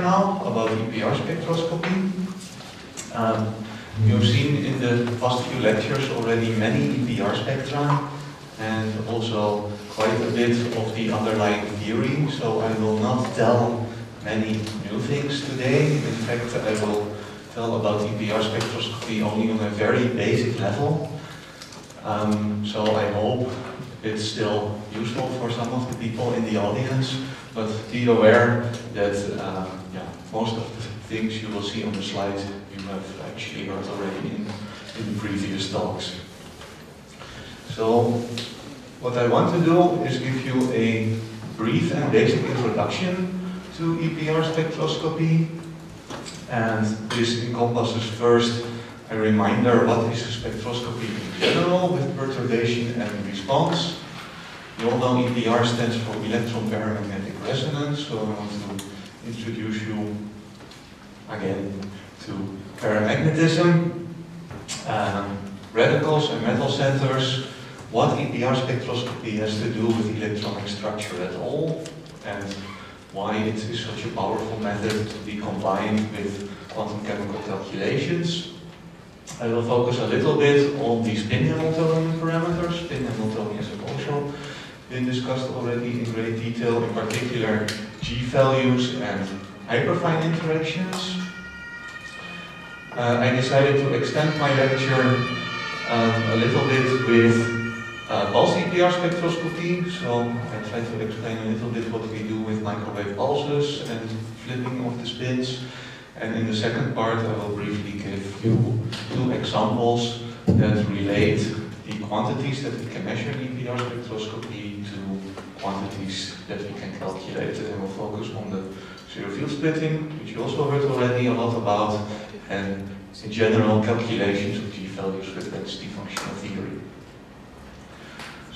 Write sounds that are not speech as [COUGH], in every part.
now about EPR spectroscopy. Um, you've seen in the past few lectures already many EPR spectra and also quite a bit of the underlying theory, so I will not tell many new things today. In fact, I will tell about EPR spectroscopy only on a very basic level. Um, so I hope it's still useful for some of the people in the audience, but be aware that um, most of the things you will see on the slides you have actually heard already in, in previous talks. So what I want to do is give you a brief and basic introduction to EPR spectroscopy. And this encompasses first a reminder what is spectroscopy in general with perturbation and response. You all know EPR stands for electron paramagnetic resonance, so I want to introduce you again to paramagnetism, um, radicals and metal centers, what EPR spectroscopy has to do with electronic structure at all, and why it is such a powerful method to be combined with quantum chemical calculations. I will focus a little bit on the spin Hamiltonian parameters. Spin Hamiltonians have also been discussed already in great detail, in particular G values and hyperfine interactions. Uh, I decided to extend my lecture um, a little bit with uh, pulse EPR spectroscopy, so I try to explain a little bit what we do with microwave pulses and flipping of the spins. And in the second part, I will briefly give you two examples that relate the quantities that we can measure in EPR spectroscopy quantities that we can calculate. And we'll focus on the zero field splitting, which you also heard already a lot about, and in general calculations of G values with density functional theory.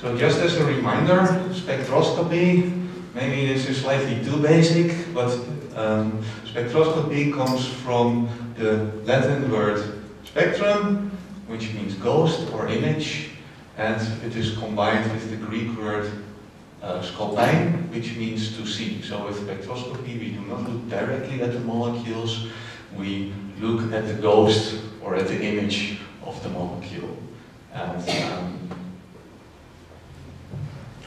So just as a reminder, spectroscopy, maybe this is slightly too basic, but um, spectroscopy comes from the Latin word spectrum, which means ghost or image, and it is combined with the Greek word uh, skopein, which means to see. So with spectroscopy, we do not look directly at the molecules, we look at the ghost or at the image of the molecule. And um,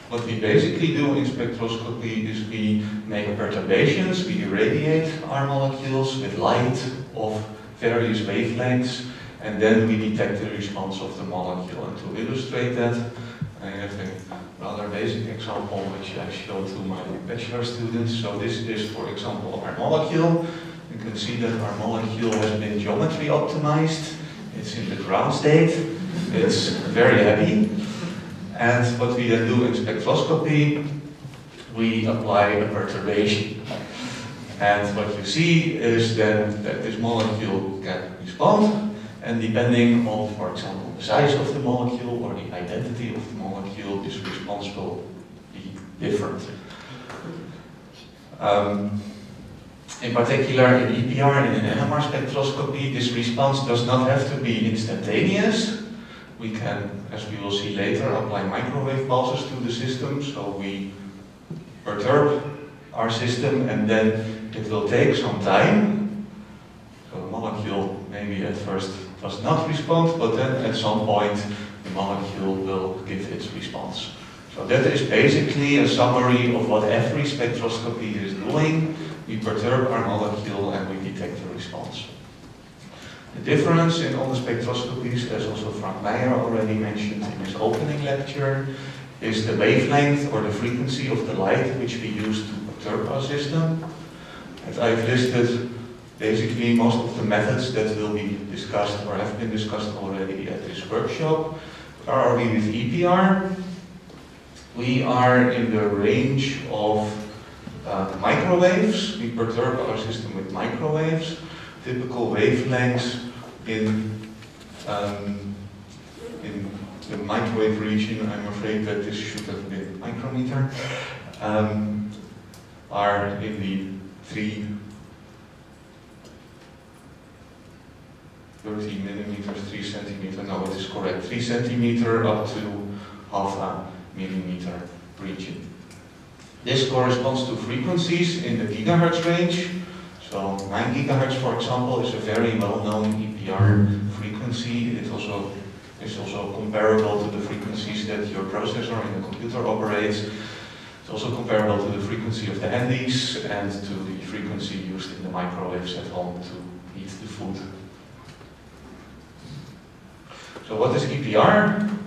what we basically do in spectroscopy is we make perturbations, we irradiate our molecules with light of various wavelengths, and then we detect the response of the molecule. And to illustrate that, I have a rather basic example which I show to my bachelor students. So this is, for example, our molecule. You can see that our molecule has been geometry optimized. It's in the ground state. It's very heavy. And what we then do in spectroscopy, we apply a perturbation. And what you see is then that this molecule can respond, and depending on, for example, the size of the molecule or the identity of the response will be different. Um, in particular, in EPR and in NMR spectroscopy, this response does not have to be instantaneous, we can, as we will see later, apply microwave pulses to the system. So we perturb our system and then it will take some time. So the molecule maybe at first does not respond, but then at some point the molecule will give its response. So that is basically a summary of what every spectroscopy is doing. We perturb our molecule and we detect the response. The difference in all the spectroscopies, as also Frank Meyer already mentioned in his opening lecture, is the wavelength or the frequency of the light which we use to perturb our system. And I've listed basically most of the methods that will be discussed or have been discussed already at this workshop. Are we with EPR? We are in the range of uh, microwaves. We perturb our system with microwaves. Typical wavelengths in, um, in the microwave region, I'm afraid that this should have been micrometer, um, are in the 3 30 millimeters, 3 centimeter, no it is correct, 3 centimeter up to half a millimeter region. This corresponds to frequencies in the gigahertz range. So 9 gigahertz, for example, is a very well-known EPR frequency. It also is also comparable to the frequencies that your processor in the computer operates. It's also comparable to the frequency of the handies and to the frequency used in the microwaves at home to heat the food. So what is EPR?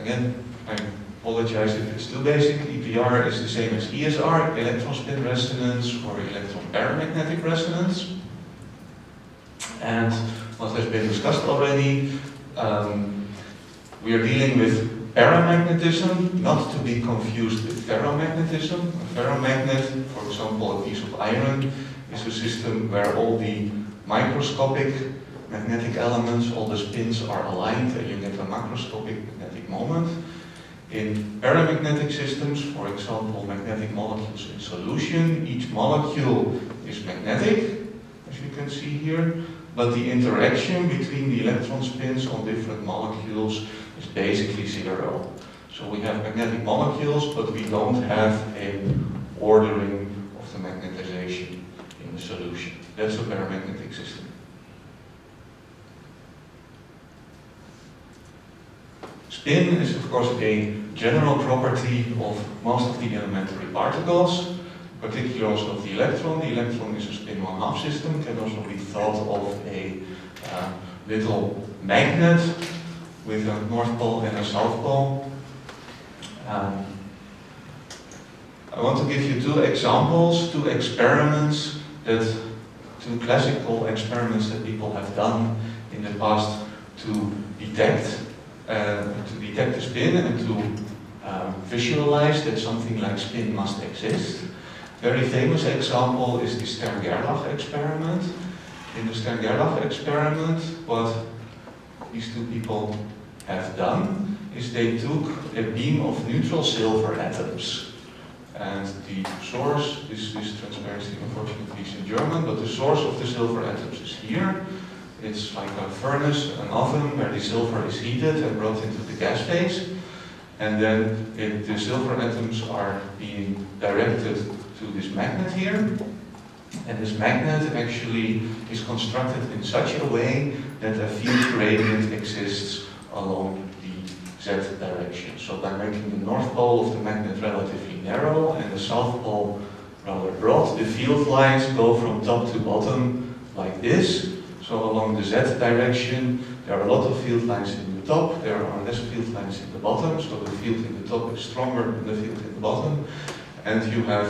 Again, I apologize if it's too basic. EPR is the same as ESR, electron spin resonance or electron paramagnetic resonance. And what has been discussed already, um, we are dealing with paramagnetism, not to be confused with ferromagnetism. A ferromagnet, for example, a piece of iron, is a system where all the microscopic magnetic elements, all the spins are aligned and you get a macroscopic magnetic moment. In paramagnetic systems, for example, magnetic molecules in solution, each molecule is magnetic, as you can see here, but the interaction between the electron spins on different molecules is basically zero. So we have magnetic molecules, but we don't have an ordering of the magnetization in the solution. That's a paramagnetic system. Spin is of course a general property of most of the elementary particles, particularly also of the electron. The electron is a spin one half system, can also be thought of a uh, little magnet with a north pole and a south pole. Um, I want to give you two examples, two experiments that, two classical experiments that people have done in the past to detect to detect the spin and to um, visualize that something like spin must exist. Very famous example is the Stern-Gerlach experiment. In the Stern-Gerlach experiment, what these two people have done is they took a beam of neutral silver atoms. And the source, this, this transparency unfortunately is in German, but the source of the silver atoms is here. It's like a furnace, an oven where the silver is heated and brought into the gas phase. And then it, the silver atoms are being directed to this magnet here. And this magnet actually is constructed in such a way that a field gradient exists along the z direction. So by making the north pole of the magnet relatively narrow and the south pole rather broad, the field lines go from top to bottom like this. So along the z direction, there are a lot of field lines in the top, there are less field lines in the bottom, so the field in the top is stronger than the field in the bottom, and you have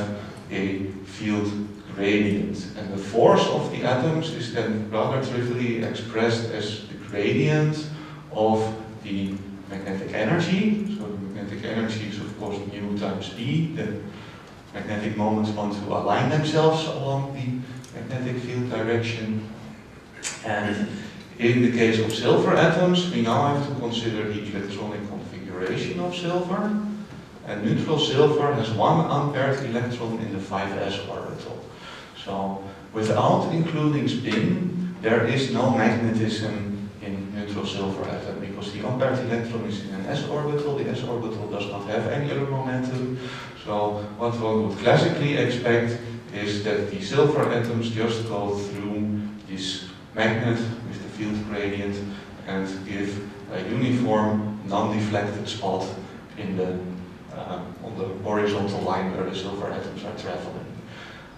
a field gradient. And the force of the atoms is then rather trivially expressed as the gradient of the magnetic energy. So the magnetic energy is of course mu times E. The magnetic moments want to align themselves along the magnetic field direction. And in the case of silver atoms, we now have to consider the electronic configuration of silver. And neutral silver has one unpaired electron in the 5s orbital. So without including spin, there is no magnetism in neutral silver atom because the unpaired electron is in an s orbital. The s orbital does not have angular momentum. So what one would classically expect is that the silver atoms just go through this magnet with the field gradient and give a uniform, non-deflected spot in the, uh, on the horizontal line where the silver atoms are traveling.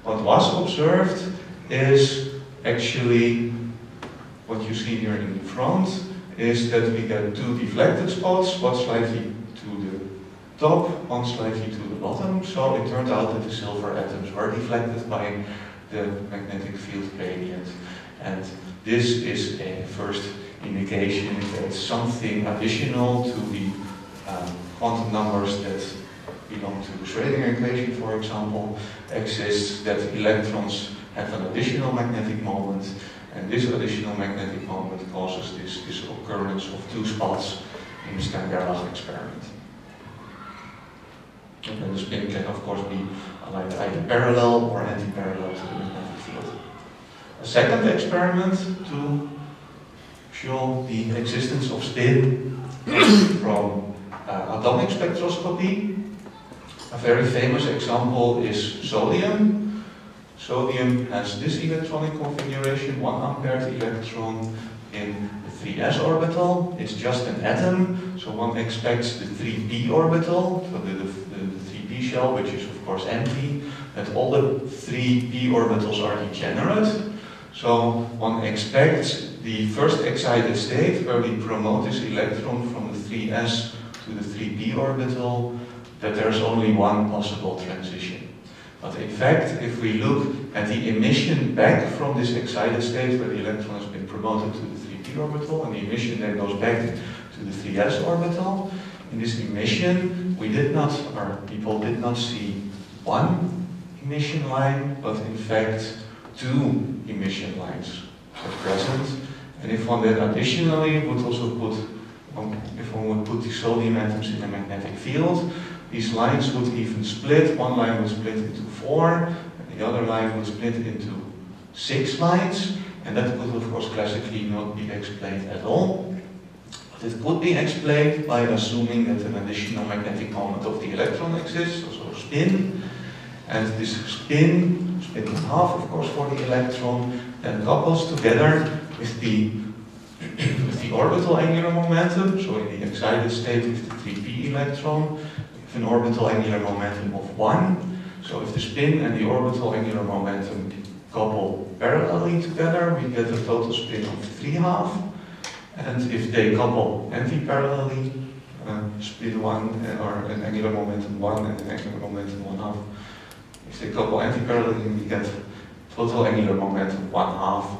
What was observed is actually what you see here in the front is that we get two deflected spots, one slightly to the top, one slightly to the bottom. So it turned out that the silver atoms were deflected by the magnetic field gradient. And this is a first indication that something additional to the um, quantum numbers that belong to the Schrödinger equation, for example, exists, that electrons have an additional magnetic moment, and this additional magnetic moment causes this, this occurrence of two spots in the Stern-Gerlach experiment. And then the spin can, of course, be either parallel or anti-parallel to the magnetic. A second experiment to show the existence of spin from uh, atomic spectroscopy. A very famous example is sodium. Sodium has this electronic configuration, 1 unpaired electron in the 3s orbital. It's just an atom, so one expects the 3p orbital, so the, the, the 3p shell, which is of course empty, that all the 3p orbitals are degenerate. So one expects the first excited state, where we promote this electron from the 3s to the 3p orbital, that there's only one possible transition. But in fact, if we look at the emission back from this excited state where the electron has been promoted to the 3p orbital, and the emission then goes back to the 3s orbital, in this emission, we did not, or people did not see one emission line, but in fact, two emission lines are present. And if one then additionally would also put, um, if one would put the sodium atoms in a magnetic field, these lines would even split. One line would split into four, and the other line would split into six lines. And that would, of course, classically not be explained at all. But it could be explained by assuming that an additional magnetic moment of the electron exists, also spin. And this spin, spin in half, of course, for the electron, then couples together with the [CLEARS THROAT] with the orbital angular momentum, so in the excited state with the 3p electron, an orbital angular momentum of 1. So if the spin and the orbital angular momentum couple parallelly together, we get a total spin of 3 half. And if they couple anti-parallelly, uh, spin 1 uh, or an angular momentum 1 and an angular momentum 1 half, if they couple anti-parallelly, we get total angular momentum 1 half.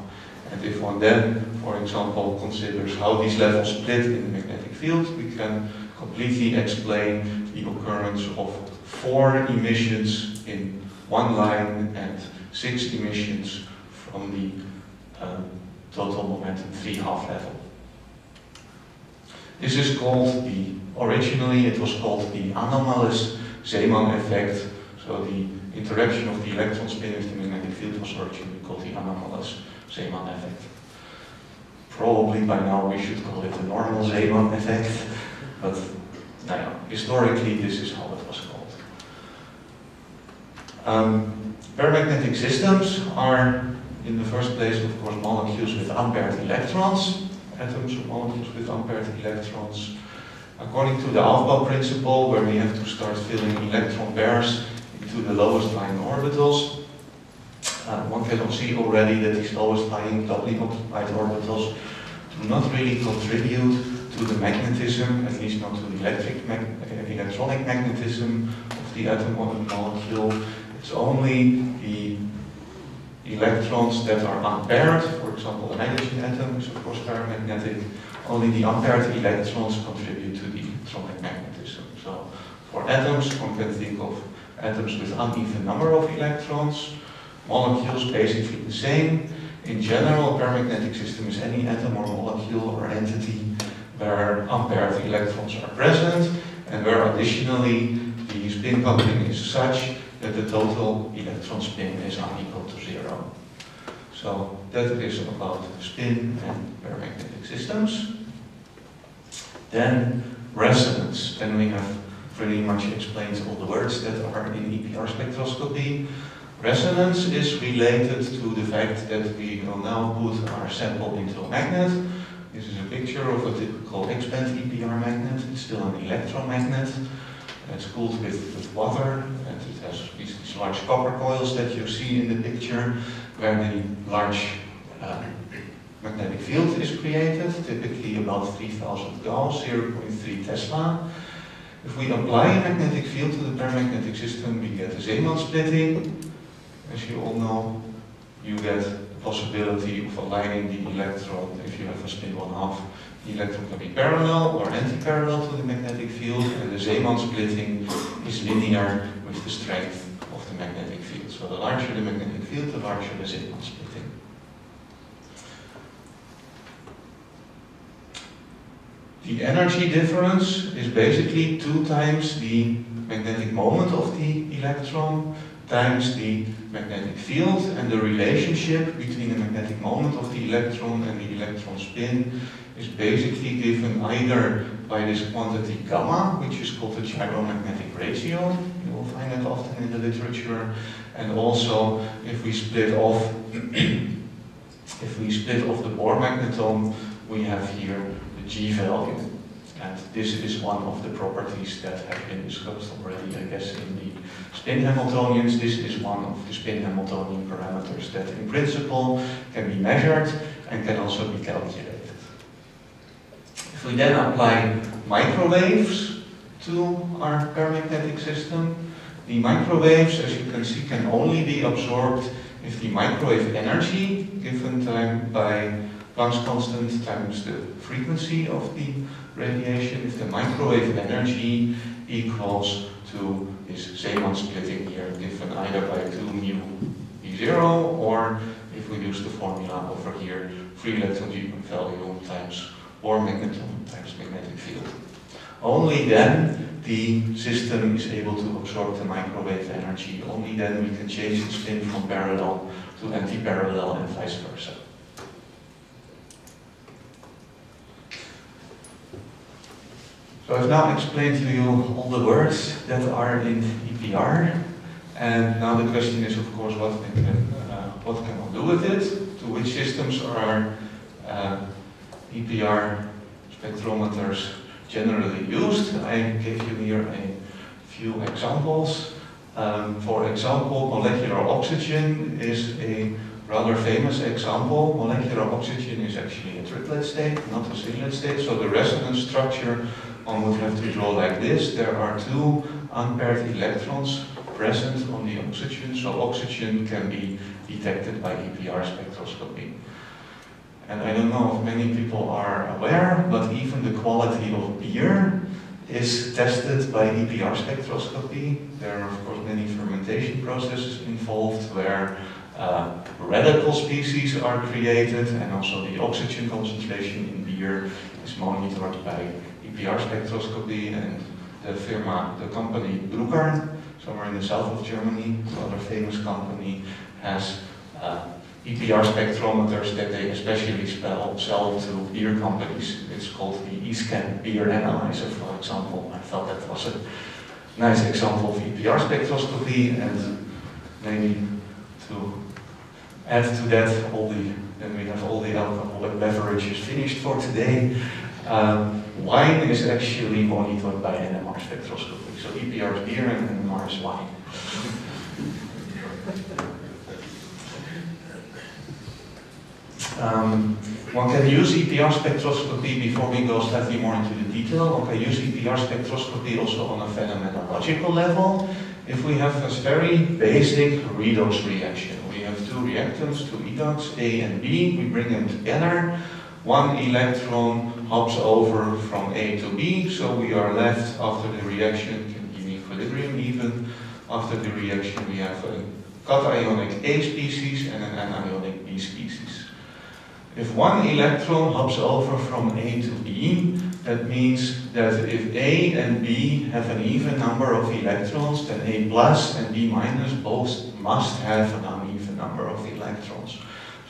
And if one then, for example, considers how these levels split in the magnetic field, we can completely explain the occurrence of four emissions in one line and six emissions from the um, total momentum 3 half level. This is called the, originally it was called the anomalous Zeeman effect. So the interaction of the electron spin with the magnetic field was originally called the anomalous Zeeman effect. Probably by now we should call it the normal Zeeman effect, but now, historically, this is how it was called. Um, paramagnetic systems are, in the first place, of course, molecules with unpaired electrons, atoms or molecules with unpaired electrons. According to the Aufbau principle, where we have to start filling electron pairs into the lowest lying orbitals, uh, one can see already that these lowest lying doubly occupied orbitals do not really contribute to the magnetism, at least not to the electric mag electronic magnetism of the atom or the molecule. It's only the electrons that are unpaired, for example, a hydrogen atom is of course paramagnetic, only the unpaired electrons contribute to the electronic magnetism. So for atoms, one can think of atoms with uneven number of electrons, molecules basically the same. In general, a paramagnetic system is any atom or molecule or entity where unpaired electrons are present and where additionally the spin coupling is such that the total electron spin is unequal to zero. So that is about spin and paramagnetic systems. Then resonance. Then we have pretty much explains all the words that are in EPR spectroscopy. Resonance is related to the fact that we will now put our sample into a magnet this is a picture of a typical X-band EPR magnet. It's still an electromagnet. It's cooled with, with water and it has these, these, large copper coils that you see in the picture where the large uh, magnetic field is created, typically about 3000 Gauss, 0.3 Tesla. If we apply a magnetic field to the paramagnetic system, we get a Zeeman splitting. As you all know, you get the possibility of aligning the electron, if you have a spin one half, the electron can be parallel or anti-parallel to the magnetic field, and the Zeeman splitting is linear with the strength of the magnetic field. So the larger the magnetic field, the larger the Zeeman splitting. The energy difference is basically two times the magnetic moment of the electron times the magnetic field and the relationship between the magnetic moment of the electron and the electron spin is basically given either by this quantity gamma, which is called the gyromagnetic ratio. You will find that often in the literature. And also, if we split off, [CLEARS THROAT] if we split off the Bohr magneton, we have here the G value. And this is one of the properties that have been discussed already, I guess, in the spin Hamiltonians. This is one of the spin Hamiltonian parameters that in principle can be measured and can also be calculated. If we then apply microwaves to our paramagnetic system, the microwaves, as you can see, can only be absorbed if the microwave energy given time by Planck's constant times the frequency of the radiation, if the microwave energy equals to this Zeeman splitting here, given either by 2 mu E0 or if we use the formula over here, free electron value times Bohr magneton times magnetic field. Only then the system is able to absorb the microwave energy. Only then we can change the spin from parallel to anti-parallel and vice versa. So I've now explained to you all the words that are in EPR. And now the question is, of course, what can, uh, what can one do with it? To which systems are uh, EPR spectrometers generally used. I gave you here a few examples. Um, for example, molecular oxygen is a rather famous example. Molecular oxygen is actually a triplet state, not a singlet state. So the resonance structure one would have to draw like this. There are two unpaired electrons present on the oxygen, so oxygen can be detected by EPR spectroscopy. And I don't know if many people are aware, but even the quality of beer is tested by EPR spectroscopy. There are, of course, many fermentation processes involved where uh, radical species are created and also the oxygen concentration in beer is monitored by EPR spectroscopy and the firma, the company Bruker, somewhere in the south of Germany, another famous company, has uh, EPR spectrometers that they especially spell, sell to beer companies. It's called the eScan beer analyzer, for example. I thought that was a nice example of EPR spectroscopy and maybe to add to that all the, then we have all the alcoholic beverages finished for today. Um, wine is actually monitored by NMR spectroscopy. So EPR is beer and NMR is wine. Um, one can use EPR spectroscopy before we go slightly more into the detail. One can use EPR spectroscopy also on a phenomenological level. If we have this very basic redox reaction, we have two reactants, two edox, A and B, we bring them together. One electron hops over from A to B, so we are left after the reaction, can be in equilibrium even. After the reaction, we have a cationic A species and an anionic B species. If one electron hops over from A to B, that means that if A and B have an even number of electrons, then A plus and B minus both must have an uneven number of electrons.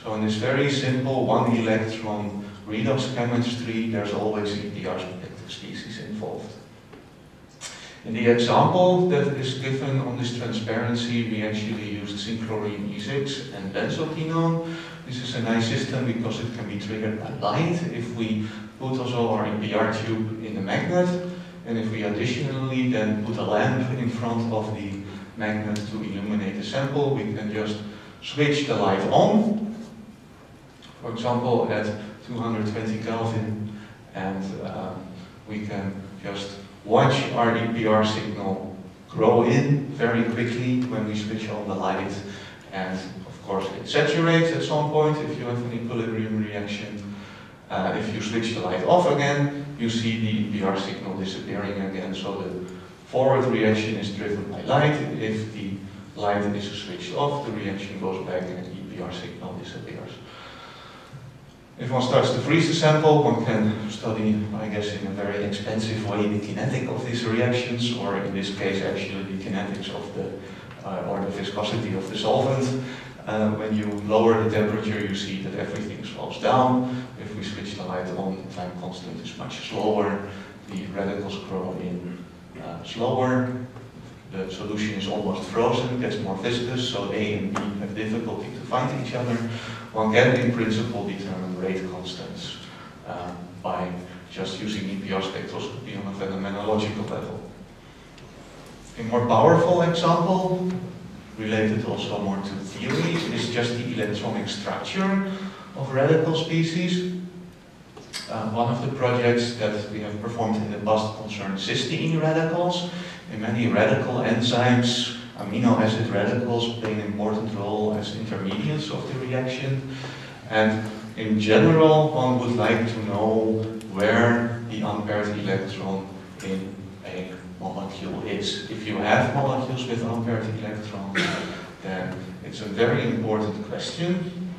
So in this very simple one electron redox chemistry, there's always EPR species involved. In the example that is given on this transparency, we actually used zinc chlorin E6 and benzophenone. This is a nice system because it can be triggered by light. If we put also our EPR tube in the magnet, and if we additionally then put a lamp in front of the magnet to illuminate the sample, we can just switch the light on. For example, at 220 Kelvin, and uh, we can just watch our EPR signal grow in very quickly when we switch on the light. And of course it saturates at some point if you have an equilibrium reaction. Uh, if you switch the light off again, you see the EPR signal disappearing again. So the forward reaction is driven by light. If the light is switched off, the reaction goes back and the EPR signal disappears. If one starts to freeze the sample, one can study, I guess, in a very expensive way the kinetic of these reactions, or in this case, actually the kinetics of the uh, or the viscosity of the solvent. Uh, when you lower the temperature, you see that everything slows down. If we switch the light on, the time constant is much slower. The radicals grow in uh, slower. The solution is almost frozen, gets more viscous, so A and B have difficulty to find each other. One can, in principle, determine rate constants uh, by just using EPR spectroscopy on a phenomenological level. A more powerful example, related also more to theory, is just the electronic structure of radical species. Uh, one of the projects that we have performed in the past concerned cysteine radicals. In many radical enzymes, amino acid radicals play an important role as intermediates of the reaction. And in general, one would like to know where the unpaired electron in a molecule is. If you have molecules with unpaired electrons, then it's a very important question.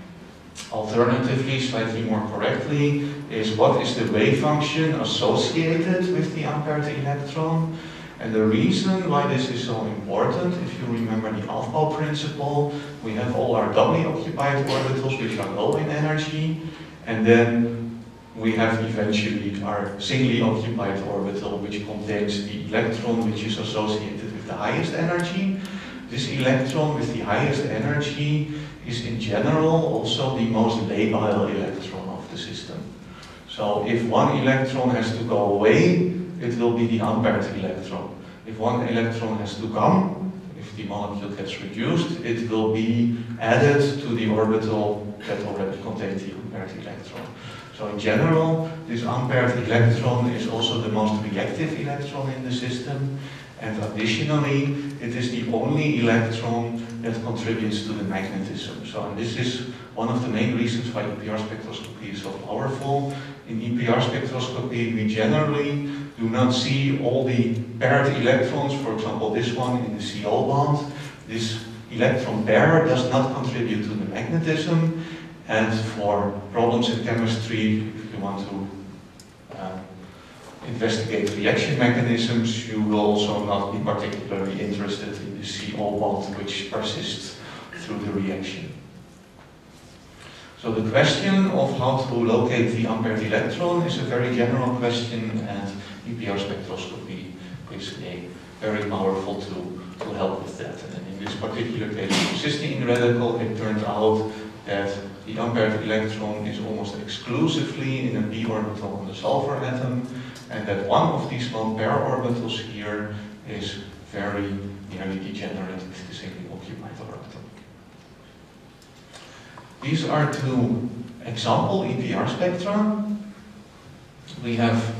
Alternatively, slightly more correctly, is what is the wave function associated with the unpaired electron? And the reason why this is so important, if you remember the Aufbau principle, we have all our doubly occupied orbitals which are low in energy, and then we have eventually our singly occupied orbital which contains the electron which is associated with the highest energy. This electron with the highest energy is in general also the most labile electron of the system. So if one electron has to go away, it will be the unpaired electron. If one electron has to come, if the molecule gets reduced, it will be added to the orbital that already contains the unpaired electron. So in general, this unpaired electron is also the most reactive electron in the system. And additionally, it is the only electron that contributes to the magnetism. So and this is one of the main reasons why EPR spectroscopy is so powerful. In EPR spectroscopy, we generally do not see all the paired electrons, for example this one in the CO bond. This electron pair does not contribute to the magnetism and for problems in chemistry, if you want to uh, investigate reaction mechanisms, you will also not be particularly interested in the CO bond which persists through the reaction. So the question of how to locate the unpaired electron is a very general question and EPR spectroscopy is a very powerful tool to help with that. And in this particular case, the cysteine radical, it turned out that the unpaired electron is almost exclusively in a p orbital on the sulfur atom, and that one of these lone pair orbitals here is very nearly degenerate with the singly occupied orbital. These are two example EPR spectra. We have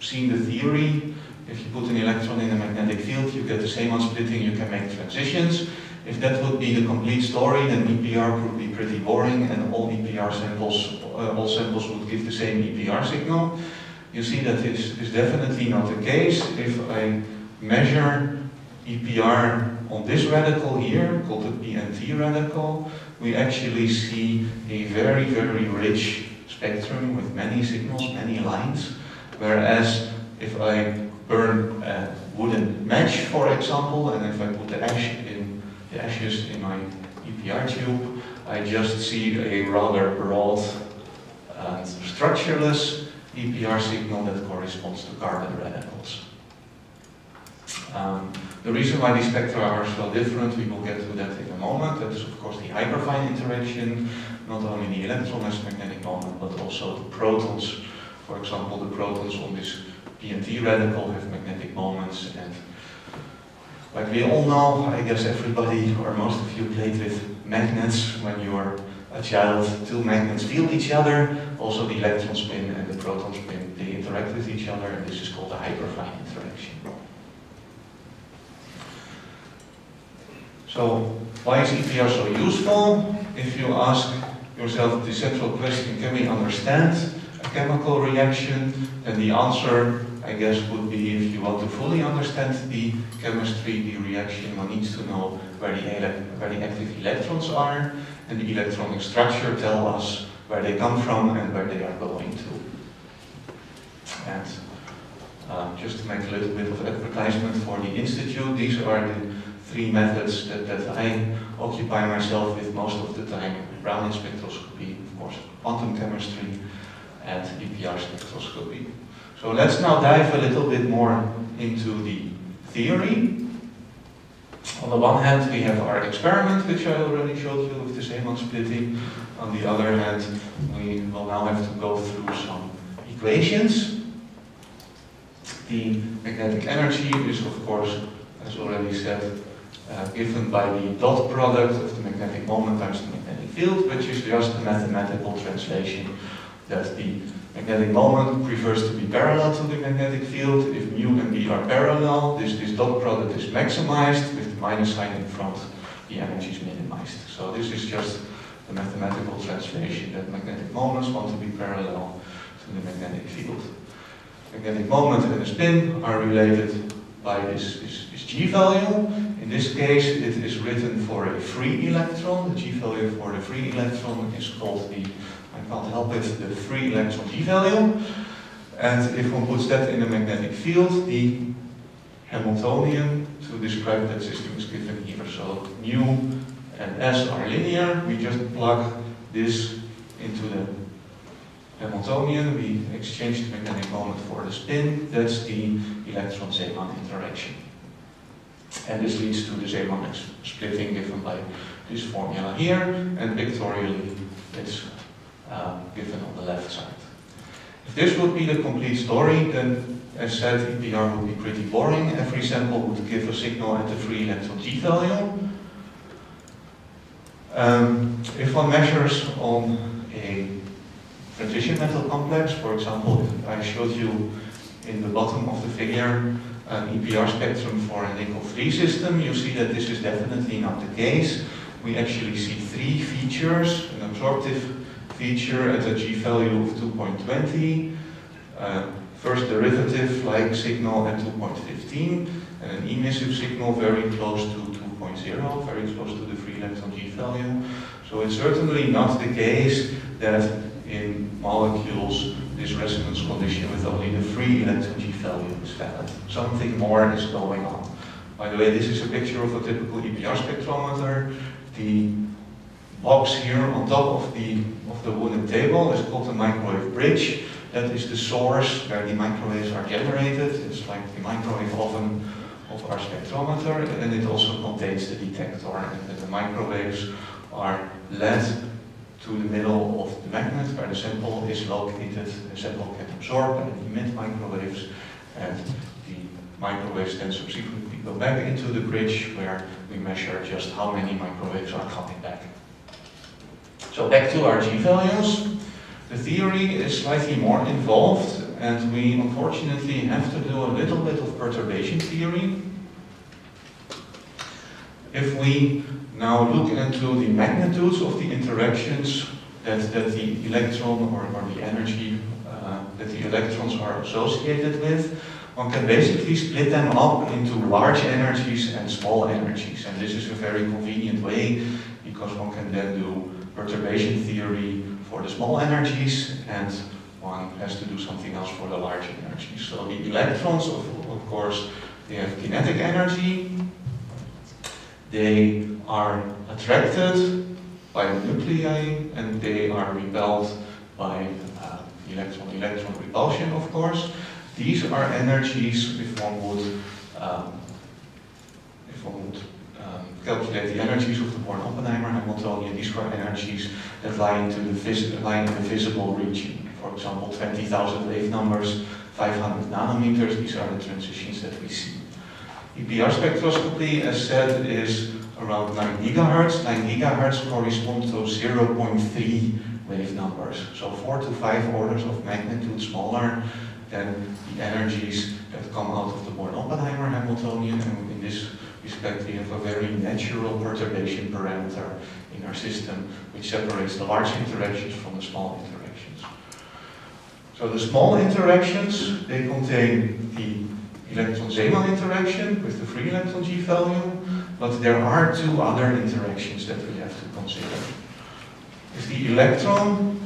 seen the theory. If you put an electron in a magnetic field, you get the Zeeman splitting, you can make transitions. If that would be the complete story, then EPR would be pretty boring and all EPR samples, uh, all samples would give the same EPR signal. You see that this is definitely not the case. If I measure EPR on this radical here, called the PNT radical, we actually see a very, very rich spectrum with many signals, many lines. Whereas if I burn a wooden match, for example, and if I put the ash in the ashes in my EPR tube, I just see a rather broad and structureless EPR signal that corresponds to carbon radicals. Um, the reason why these spectra are so different, we will get to that in a moment. That is of course the hyperfine interaction, not only the electron has magnetic moment, but also the protons. For example, the protons on this PNT radical have magnetic moments and like we all know, I guess everybody or most of you played with magnets when you were a child. Two magnets feel each other, also the electron spin and the proton spin, they interact with each other and this is called the hyperfine interaction. So why is EPR so useful? If you ask yourself the central question, can we understand a chemical reaction? Then the answer, I guess, would be if you want to fully understand the chemistry, the reaction, one needs to know where the, where the active electrons are, and the electronic structure tell us where they come from and where they are going to. And uh, just to make a little bit of advertisement for the Institute, these are the three methods that, that I occupy myself with most of the time. Raman spectroscopy, of course, quantum chemistry, and EPR spectroscopy. So let's now dive a little bit more into the theory. On the one hand, we have our experiment, which I already showed you with the Zeeman splitting. On the other hand, we will now have to go through some equations. The magnetic energy is, of course, as already said, uh, given by the dot product of the magnetic moment times the magnetic field, which is just a mathematical translation that the magnetic moment prefers to be parallel to the magnetic field. If mu and b are parallel, this, this dot product is maximized with the minus sign in front, the energy is minimized. So this is just the mathematical translation that magnetic moments want to be parallel to the magnetic field. Magnetic moment and the spin are related by this, this, this g value. In this case, it is written for a free electron. The g value for the free electron is called the I can't help it, the free electron G value. And if one puts that in a magnetic field, the Hamiltonian to describe that system is given here. So mu and s are linear. We just plug this into the Hamiltonian. We exchange the magnetic moment for the spin. That's the electron-Zeeman interaction. And this leads to the Zeeman splitting given by this formula here. And pictorially, it's uh, given on the left side. If this would be the complete story, then as said, EPR would be pretty boring. Every sample would give a signal at the free electron G value. Um, if one measures on a transition metal complex, for example, I showed you in the bottom of the figure an EPR spectrum for a nickel-free system, you see that this is definitely not the case. We actually see three features, an absorptive feature at a g value of 2.20, uh, first derivative like signal at 2.15, and an emissive signal very close to 2.0, very close to the free electron g value. So it's certainly not the case that in molecules this resonance condition with only the free electron g value is valid. Something more is going on. By the way, this is a picture of a typical EPR spectrometer. The box here on top of the, of the wooden table is called the microwave bridge. That is the source where the microwaves are generated. It's like the microwave oven of our spectrometer and it also contains the detector and the microwaves are led to the middle of the magnet where the sample is located. The sample can absorb and emit microwaves and the microwaves then subsequently go back into the bridge where we measure just how many microwaves are coming back. So back to our g-values. The theory is slightly more involved and we unfortunately have to do a little bit of perturbation theory. If we now look into the magnitudes of the interactions that, that the electron or, or the energy uh, that the electrons are associated with, one can basically split them up into large energies and small energies. And this is a very convenient way because one can then do perturbation theory for the small energies and one has to do something else for the large energies. So the electrons, of, of course, they have kinetic energy. They are attracted by the nuclei and they are repelled by uh, electron-electron repulsion, of course. These are energies, if one would, um, if one would calculate the energies of the Born-Oppenheimer Hamiltonian. These are energies that lie, into the lie in the visible region. For example, 20,000 wave numbers, 500 nanometers, these are the transitions that we see. EPR spectroscopy, as said, is around 9 gigahertz. 9 gigahertz correspond to 0.3 wave numbers. So 4 to 5 orders of magnitude smaller than the energies that come out of the Born-Oppenheimer Hamiltonian. And in this respect, we have a very natural perturbation parameter in our system, which separates the large interactions from the small interactions. So the small interactions, they contain the electron-Zeeman interaction with the free electron G value, but there are two other interactions that we have to consider. If the electron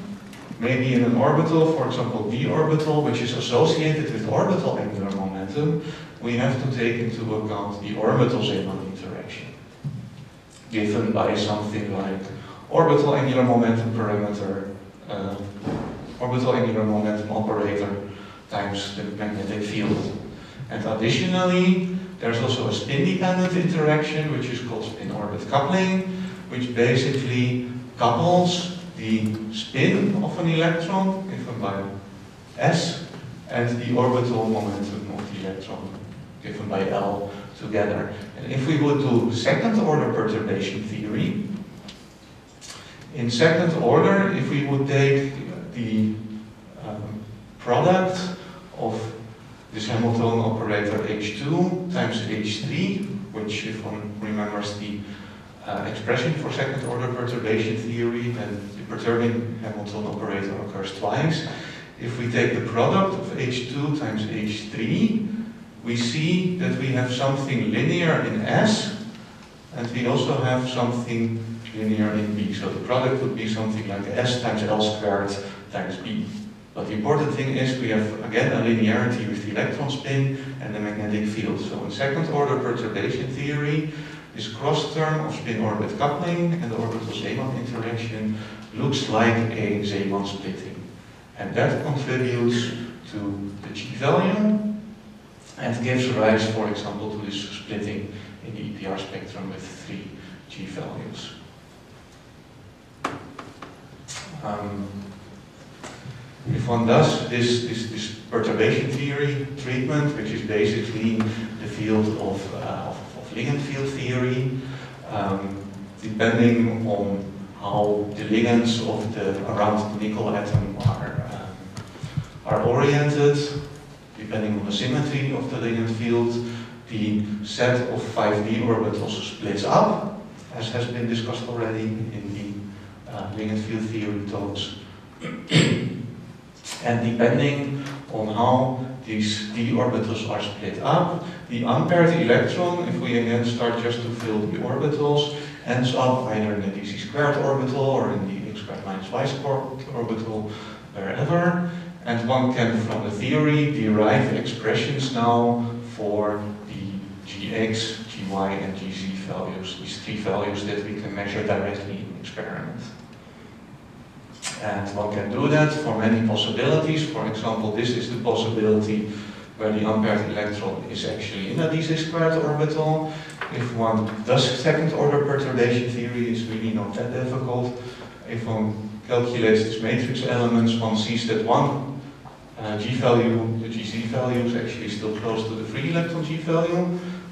maybe in an orbital, for example d orbital, which is associated with orbital angular momentum, we have to take into account the orbital Zeeman interaction, given by something like orbital angular momentum parameter, uh, orbital angular momentum operator times the magnetic field. And additionally, there's also a spin-dependent interaction, which is called spin-orbit coupling, which basically couples the spin of an electron, given by S, and the orbital momentum of the electron, given by L, together. And if we would do second order perturbation theory, in second order, if we would take the um, product of this Hamilton operator H2 times H3, which if one remembers the uh, expression for second order perturbation theory, then the perturbing Hamilton operator occurs twice. If we take the product of H2 times H3, we see that we have something linear in S, and we also have something linear in B. So the product would be something like S times L squared times B. But the important thing is we have again a linearity with the electron spin and the magnetic field. So in second order perturbation theory, this cross term of spin orbit coupling and the orbital Zeeman interaction looks like a Zeeman splitting. And that contributes to the G value and gives rise, for example, to this splitting in the EPR spectrum with three G values. Um, if one does this, this, this perturbation theory treatment, which is basically the field of, uh, of, of, ligand field theory, um, depending on how the ligands of the around the nickel atom are, um, are oriented, depending on the symmetry of the ligand field, the set of 5d orbitals splits up, as has been discussed already in the uh, ligand field theory talks. And depending on how these d orbitals are split up, the unpaired electron, if we again start just to fill the orbitals, ends up either in the dz squared orbital or in the x squared minus y squared orbital, wherever. And one can, from the theory, derive expressions now for the gx, gy, and gz values, these three values that we can measure directly in experiment. And one can do that for many possibilities. For example, this is the possibility where the unpaired electron is actually in a d squared orbital. If one does second order perturbation theory, it's really not that difficult. If one calculates these matrix elements, one sees that one uh, G value, the GZ value is actually still close to the free electron G value,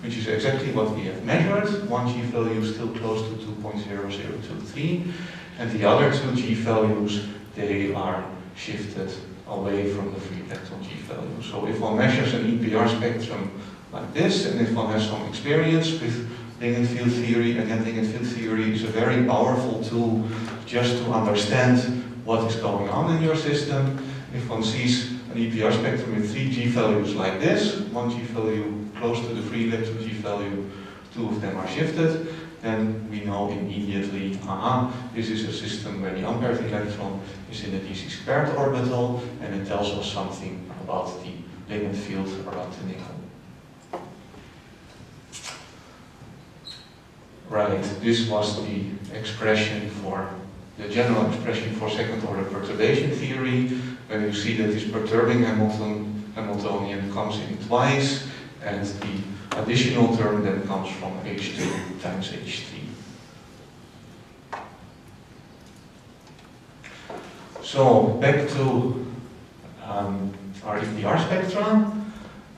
which is exactly what we have measured. One G value is still close to 2.0023. And the other two G values, they are shifted away from the free electron G value. So if one measures an EPR spectrum like this, and if one has some experience with ligand field theory, again, ligand field theory is a very powerful tool just to understand what is going on in your system. If one sees an EPR spectrum with three G values like this, one G value close to the free electron G value, two of them are shifted, then we know immediately, aha, this is a system where the unpaired electron is in the dz squared orbital, and it tells us something about the ligand field around the nickel. Right, this was the expression for, the general expression for second order perturbation theory, when you see that this perturbing Hamilton, Hamiltonian comes in twice, and the additional term that comes from H2 times H3. So back to um, our EPR spectra.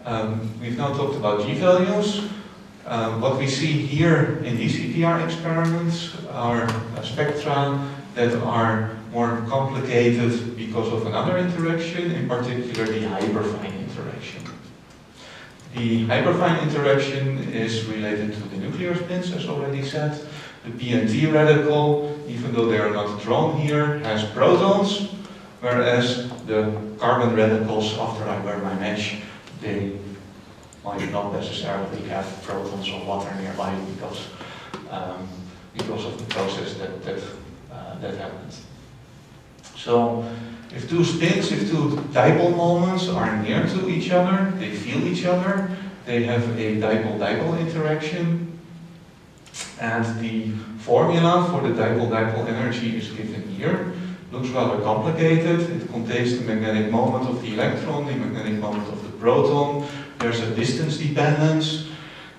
Um, we've now talked about G values. Um, what we see here in these EPR experiments are spectra that are more complicated because of another interaction, in particular the hyperfine interaction. The hyperfine interaction is related to the nuclear spins, as already said. The PNT radical, even though they are not drawn here, has protons, whereas the carbon radicals, after I wear my match, they might not necessarily have protons or water nearby because, um, because of the process that, that, uh, that happens. So if two spins, if two dipole moments are near to each other, they feel each other, they have a dipole-dipole interaction, and the formula for the dipole-dipole energy is given here. Looks rather complicated. It contains the magnetic moment of the electron, the magnetic moment of the proton. There's a distance dependence.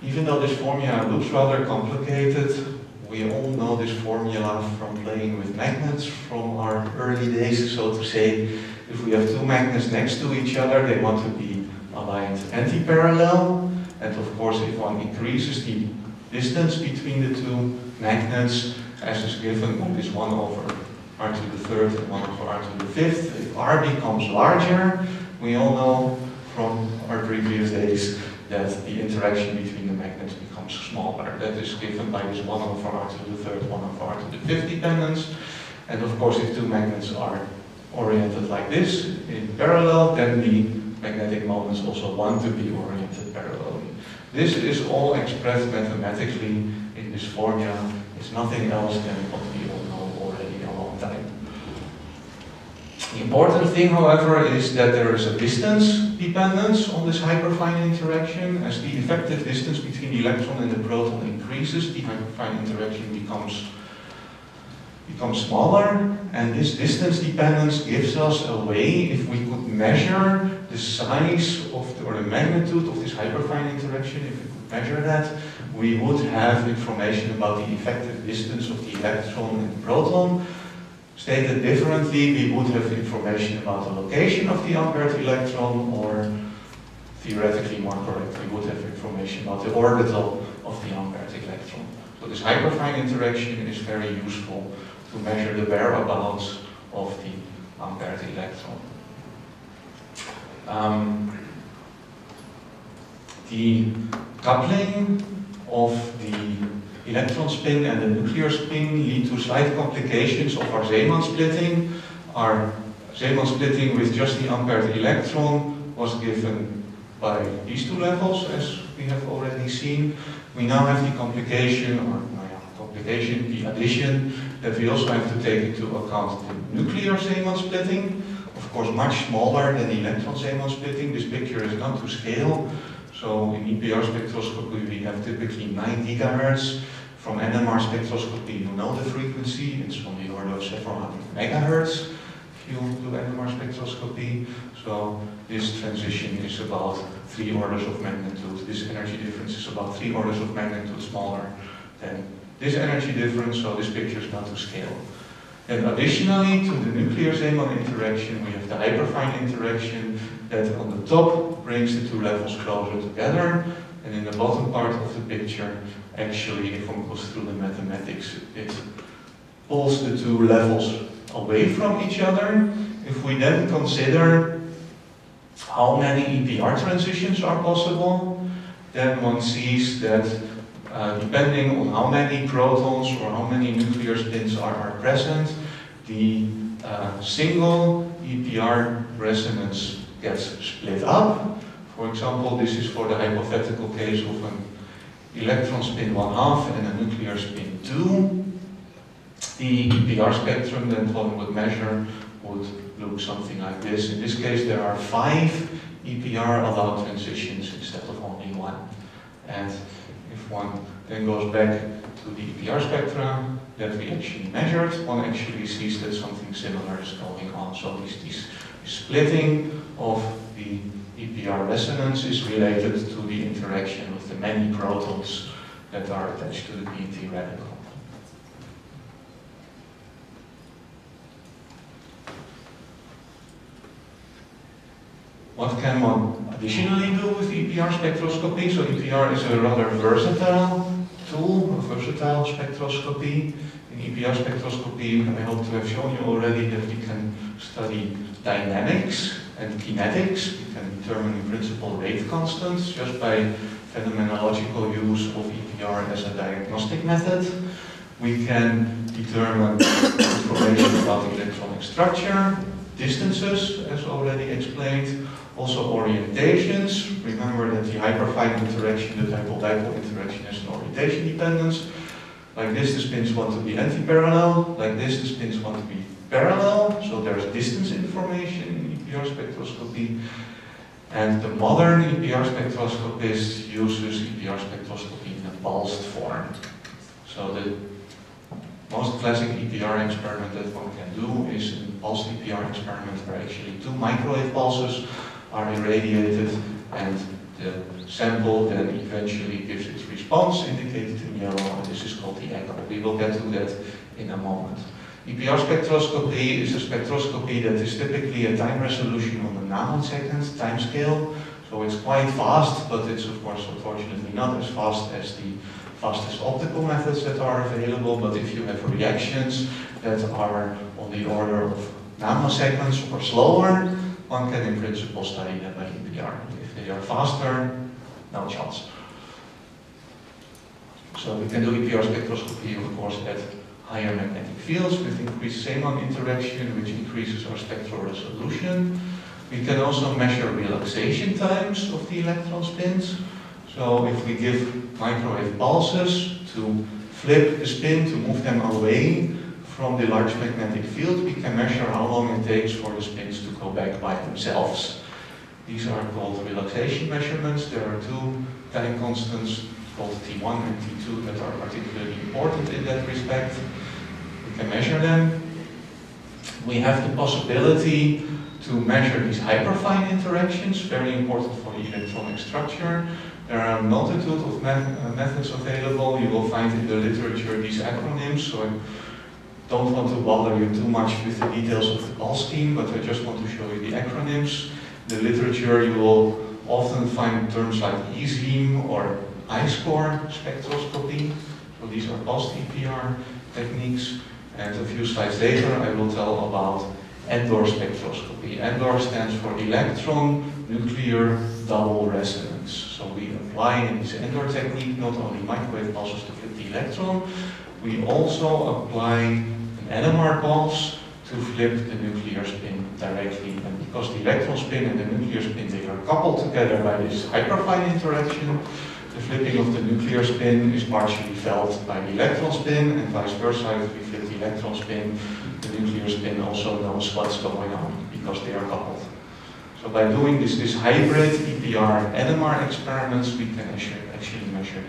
Even though this formula looks rather complicated, we all know this formula from playing with magnets from our early days, so to say. If we have two magnets next to each other, they want to be aligned anti-parallel. And of course, if one increases the distance between the two magnets, as is given this 1 over r to the third and 1 over r to the fifth, if r becomes larger, we all know from our previous days that the interaction between the magnets smaller. That is given by this 1 over r to the third, 1 over r to the fifth dependence. And of course, if two magnets are oriented like this in parallel, then the magnetic moments also want to be oriented parallelly. This is all expressed mathematically in this formula. It's nothing else than what we all know already a long time. The important thing, however, is that there is a distance dependence on this hyperfine interaction. As the effective distance between the electron and the proton increases, the hyperfine interaction becomes becomes smaller, and this distance dependence gives us a way, if we could measure the size of the, or the magnitude of this hyperfine interaction, if we could measure that, we would have information about the effective distance of the electron and the proton, Stated differently, we would have information about the location of the unpaired electron, or theoretically more correct, we would have information about the orbital of the unpaired electron. So this hyperfine interaction is very useful to measure the whereabouts of the unpaired electron. Um, the coupling of the electron spin and the nuclear spin lead to slight complications of our Zeeman splitting. Our Zeeman splitting with just the unpaired electron was given by these two levels, as we have already seen. We now have the complication, or no, yeah, complication, the addition, that we also have to take into account the nuclear Zeeman splitting. Of course, much smaller than the electron Zeeman splitting. This picture is not to scale. So in EPR spectroscopy, we have typically 9 gigahertz. From NMR spectroscopy, you know the frequency, it's on the order of several hundred megahertz if you do NMR spectroscopy. So this transition is about three orders of magnitude. This energy difference is about three orders of magnitude smaller than this energy difference, so this picture is not to scale. And additionally to the nuclear Zeeman interaction, we have the hyperfine interaction that on the top brings the two levels closer together, and in the bottom part of the picture, actually, if one goes through the mathematics, it pulls the two levels away from each other. If we then consider how many EPR transitions are possible, then one sees that uh, depending on how many protons or how many nuclear spins are, are present, the uh, single EPR resonance gets split up. For example, this is for the hypothetical case of an electron spin one half and a nuclear spin two. The EPR spectrum that one would measure would look something like this. In this case, there are five EPR allowed transitions instead of only one. And if one then goes back to the EPR spectrum that we actually measured, one actually sees that something similar is going on. So this, this splitting of the EPR resonance is related to the interaction with the many protons that are attached to the PET radical. What can one additionally do with EPR spectroscopy? So EPR is a rather versatile tool, a versatile spectroscopy. EPR spectroscopy, I hope to have shown you already that we can study dynamics and kinetics. We can determine in principle rate constants just by phenomenological use of EPR as a diagnostic method. We can determine [COUGHS] information about electronic structure, distances, as already explained, also orientations. Remember that the hyperfine interaction, the dipole-dipole interaction has an orientation dependence. Like this, the spins want to be anti-parallel. Like this, the spins want to be parallel, so there's distance information in EPR spectroscopy. And the modern EPR spectroscopist uses EPR spectroscopy in a pulsed form. So the most classic EPR experiment that one can do is a pulsed EPR experiment where actually two microwave pulses are irradiated and the sample then eventually gives its response indicated in yellow and this is called the echo. We will get to that in a moment. EPR spectroscopy is a spectroscopy that is typically a time resolution on the nanosecond time scale. So it's quite fast, but it's of course unfortunately not as fast as the fastest optical methods that are available. But if you have reactions that are on the order of nanoseconds or slower, one can in principle study them by EPR. If they are faster, no chance. So we can do EPR spectroscopy, of course, at higher magnetic fields with increased Zeeman interaction, which increases our spectral resolution. We can also measure relaxation times of the electron spins. So if we give microwave pulses to flip the spin, to move them away from the large magnetic field, we can measure how long it takes for the spins to go back by themselves. These are called relaxation measurements. There are two time constants called T1 and T2 that are particularly important in that respect. We can measure them. We have the possibility to measure these hyperfine interactions, very important for the electronic structure. There are a multitude of me uh, methods available. You will find in the literature these acronyms, so I don't want to bother you too much with the details of the ball scheme, but I just want to show you the acronyms. In the literature you will often find terms like ESEEM or HYSCORE spectroscopy. So these are post-EPR techniques. And a few slides later, I will tell about Endor spectroscopy. Endor stands for electron nuclear double resonance. So we apply in this Endor technique not only microwave pulses to flip the electron, we also apply an NMR pulse to flip the nuclear spin directly. And because the electron spin and the nuclear spin, they are coupled together by this hyperfine interaction, the flipping of the nuclear spin is partially felt by the electron spin, and vice versa, if we flip the electron spin, the nuclear spin also knows what's going on, because they are coupled. So by doing this, this hybrid EPR NMR experiments, we can actually measure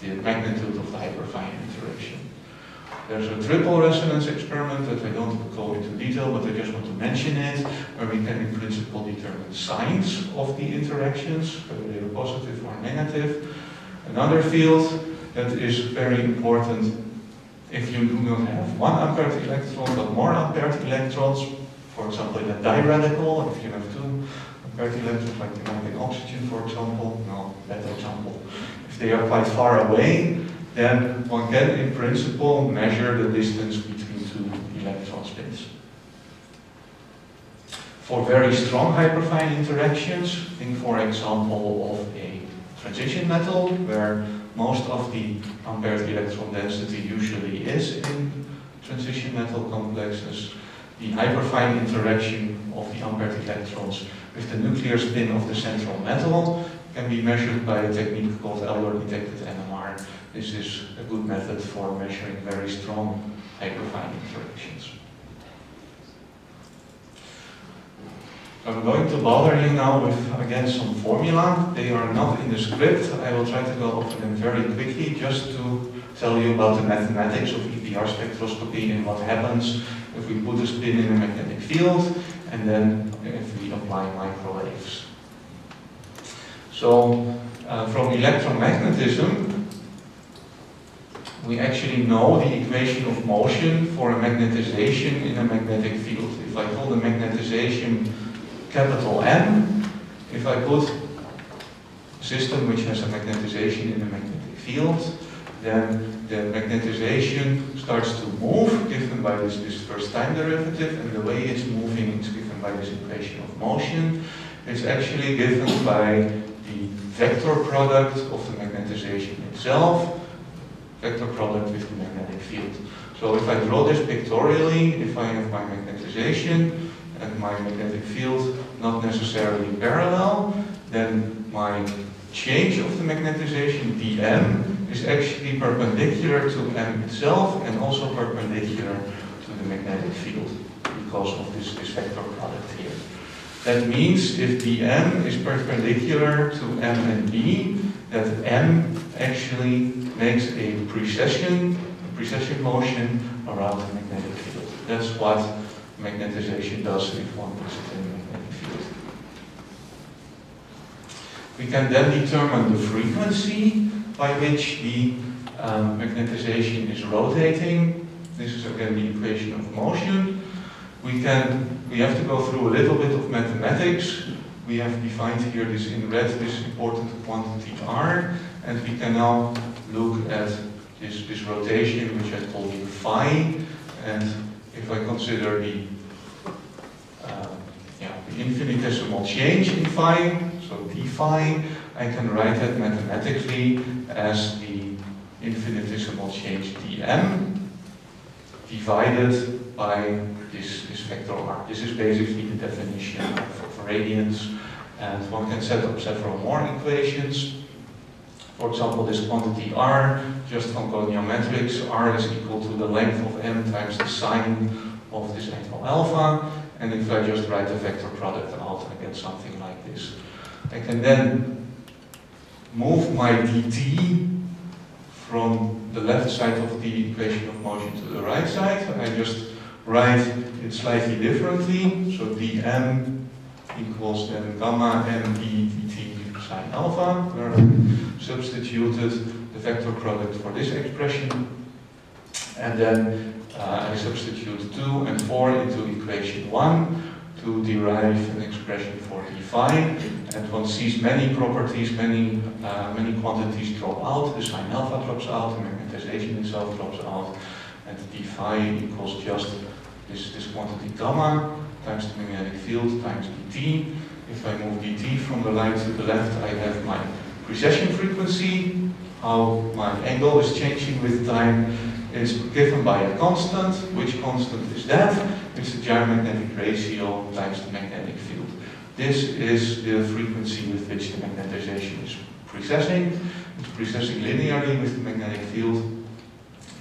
the, the magnitude of the hyperfine interaction. There's a triple resonance experiment that I don't go into detail, but I just want to mention it, where we can in principle determine signs of the interactions, whether they are positive or negative. Another field that is very important if you do not have one unpaired electron, but more unpaired electrons, for example in a diradical, if you have two unpaired electrons, like in oxygen, for example, no, bad example. If they are quite far away, then one can, in principle, measure the distance between two electron spins. For very strong hyperfine interactions, think for example of a transition metal, where most of the unpaired electron density usually is in transition metal complexes, the hyperfine interaction of the unpaired electrons with the nuclear spin of the central metal can be measured by a technique called ELDOR-detected NMR. This is a good method for measuring very strong hyperfine interactions. I'm going to bother you now with, again, some formula. They are not in the script. I will try to go over them very quickly just to tell you about the mathematics of EPR spectroscopy and what happens if we put a spin in a magnetic field and then if we apply microwaves. So uh, from electromagnetism, we actually know the equation of motion for a magnetization in a magnetic field. If I call the magnetization capital M, if I put a system which has a magnetization in a magnetic field, then the magnetization starts to move, given by this, this first time derivative, and the way it's moving is given by this equation of motion. It's actually given by vector product of the magnetization itself, vector product with the magnetic field. So if I draw this pictorially, if I have my magnetization and my magnetic field not necessarily parallel, then my change of the magnetization, dm, is actually perpendicular to m itself and also perpendicular to the magnetic field because of this, this vector product here. That means if dm is perpendicular to m and b, that m actually makes a precession, a precession motion around the magnetic field. That's what magnetization does if one puts it in a magnetic field. We can then determine the frequency by which the um, magnetization is rotating. This is again the equation of motion. We can we have to go through a little bit of mathematics. We have defined here this in red, this important quantity r, and we can now look at this, this rotation, which I call phi, and if I consider the, uh, yeah, the infinitesimal change in phi, so d phi, I can write that mathematically as the infinitesimal change dm divided by this, vector r. This is basically the definition of, of radians, and one can set up several more equations. For example, this quantity r, just from goniometrics, r is equal to the length of m times the sine of this angle alpha, and if I just write the vector product out, I get something like this. I can then move my dt from the left side of the equation of motion to the right side. I just write it slightly differently. So dm equals then gamma m e dt sine alpha, where I substituted the vector product for this expression. And then uh, I substitute 2 and 4 into equation 1 to derive an expression for d phi. And one sees many properties, many, uh, many quantities drop out. The sine alpha drops out, the magnetization itself drops out. And d phi equals just this, this quantity gamma times the magnetic field times dt. If I move dt from the right to the left, I have my precession frequency, how my angle is changing with time is given by a constant. Which constant is that? It's the gyromagnetic ratio times the magnetic field. This is the frequency with which the magnetization is precessing. It's precessing linearly with the magnetic field,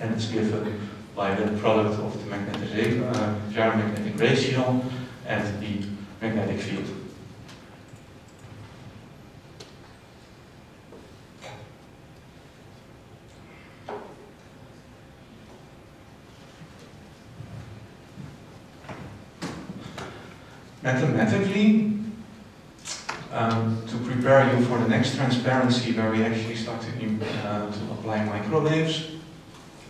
and it's given by the product of the magnetization, uh, ratio and the magnetic field. Mathematically, um, to prepare you for the next transparency where we actually start to, uh, to apply microwaves,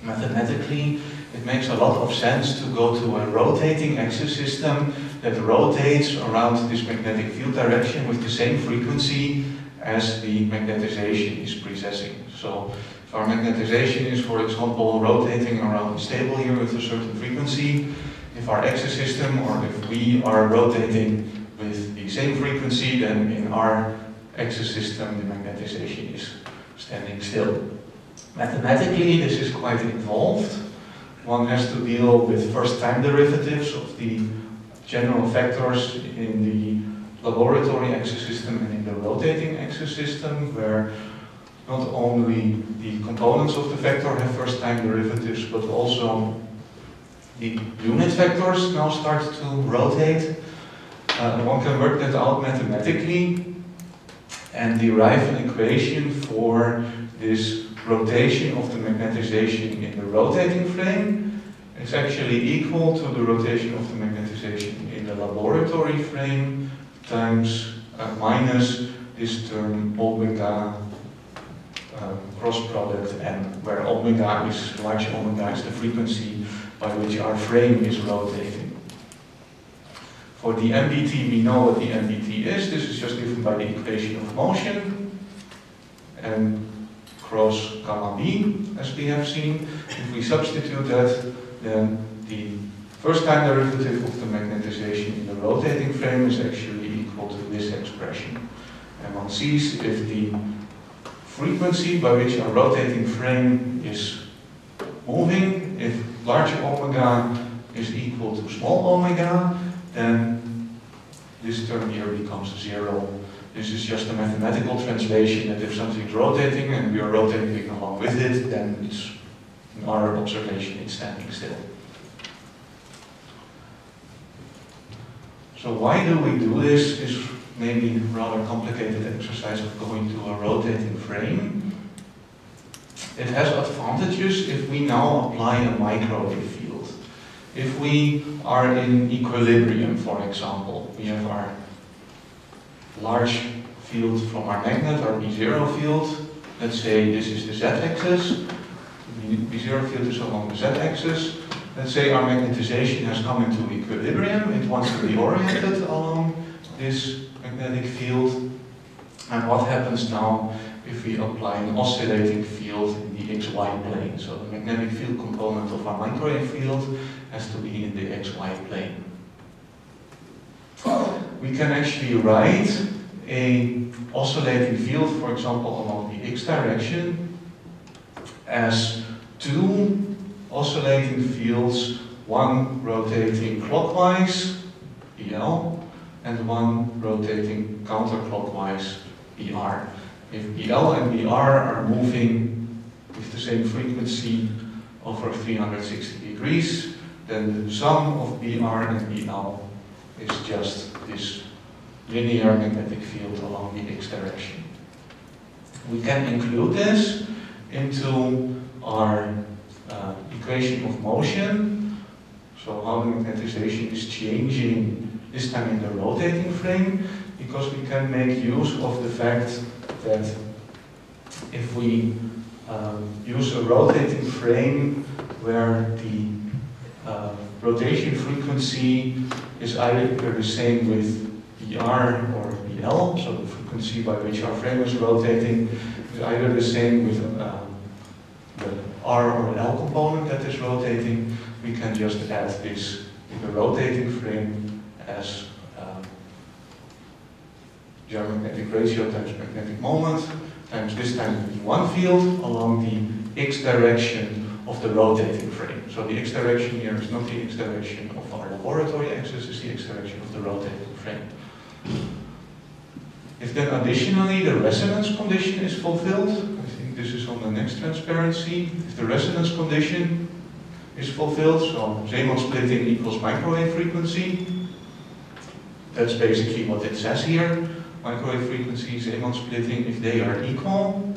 mathematically it makes a lot of sense to go to a rotating axis system that rotates around this magnetic field direction with the same frequency as the magnetization is precessing. So if our magnetization is, for example, rotating around the stable here with a certain frequency, if our axis system or if we are rotating with the same frequency, then in our axis system the magnetization is standing still. Mathematically, this is quite involved one has to deal with first time derivatives of the general vectors in the laboratory axis system and in the rotating axis system, where not only the components of the vector have first time derivatives, but also the unit vectors now start to rotate. Uh, one can work that out mathematically and derive an equation for this rotation of the magnetization in the rotating frame is actually equal to the rotation of the magnetization in the laboratory frame times uh, minus this term omega uh, cross product n, where omega is, large omega is the frequency by which our frame is rotating. For the MBT, we know what the MBT is. This is just given by the equation of motion. And cross gamma b, as we have seen. If we substitute that, then the first time derivative of the magnetization in the rotating frame is actually equal to this expression. And one sees if the frequency by which a rotating frame is moving, if large omega is equal to small omega, then this term here becomes zero this is just a mathematical translation that if something's rotating and we are rotating along with it, then it's, in our observation, it's standing still. So why do we do this is maybe rather complicated exercise of going to a rotating frame. It has advantages if we now apply a microwave field. If we are in equilibrium, for example, we have our large field from our magnet, our B0 field. Let's say this is the z-axis. The B0 field is along the z-axis. Let's say our magnetization has come into equilibrium. It wants to be oriented along this magnetic field. And what happens now if we apply an oscillating field in the xy plane? So the magnetic field component of our microwave field has to be in the xy plane. We can actually write a oscillating field, for example, along the x direction as two oscillating fields, one rotating clockwise, BL, and one rotating counterclockwise, BR. If BL and BR are moving with the same frequency over 360 degrees, then the sum of BR and BL is just this linear magnetic field along the x direction. We can include this into our uh, equation of motion, so how the magnetization is changing, this time in the rotating frame, because we can make use of the fact that if we um, use a rotating frame where the uh, rotation frequency is either the same with BR or BL, so the frequency by which our frame is rotating is either the same with um, the R or L component that is rotating, we can just add this in the rotating frame as um, magnetic ratio times magnetic moment times this time B1 field along the x direction of the rotating frame. So the x direction here is not the x direction of our laboratory axis, it's the x direction of the rotating frame. If then additionally the resonance condition is fulfilled, I think this is on the next transparency, if the resonance condition is fulfilled, so Zeeman splitting equals microwave frequency, that's basically what it says here, microwave frequency, Zeeman splitting, if they are equal,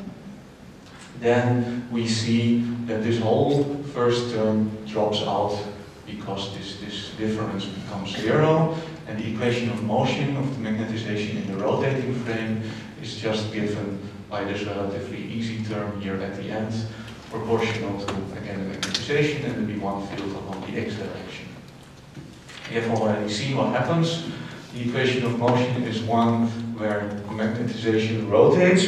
then we see that this whole first term drops out because this, this difference becomes zero, and the equation of motion of the magnetization in the rotating frame is just given by this relatively easy term here at the end, proportional to, again, the magnetization and the B1 field along the x direction. You have already seen what happens. The equation of motion is one where magnetization rotates,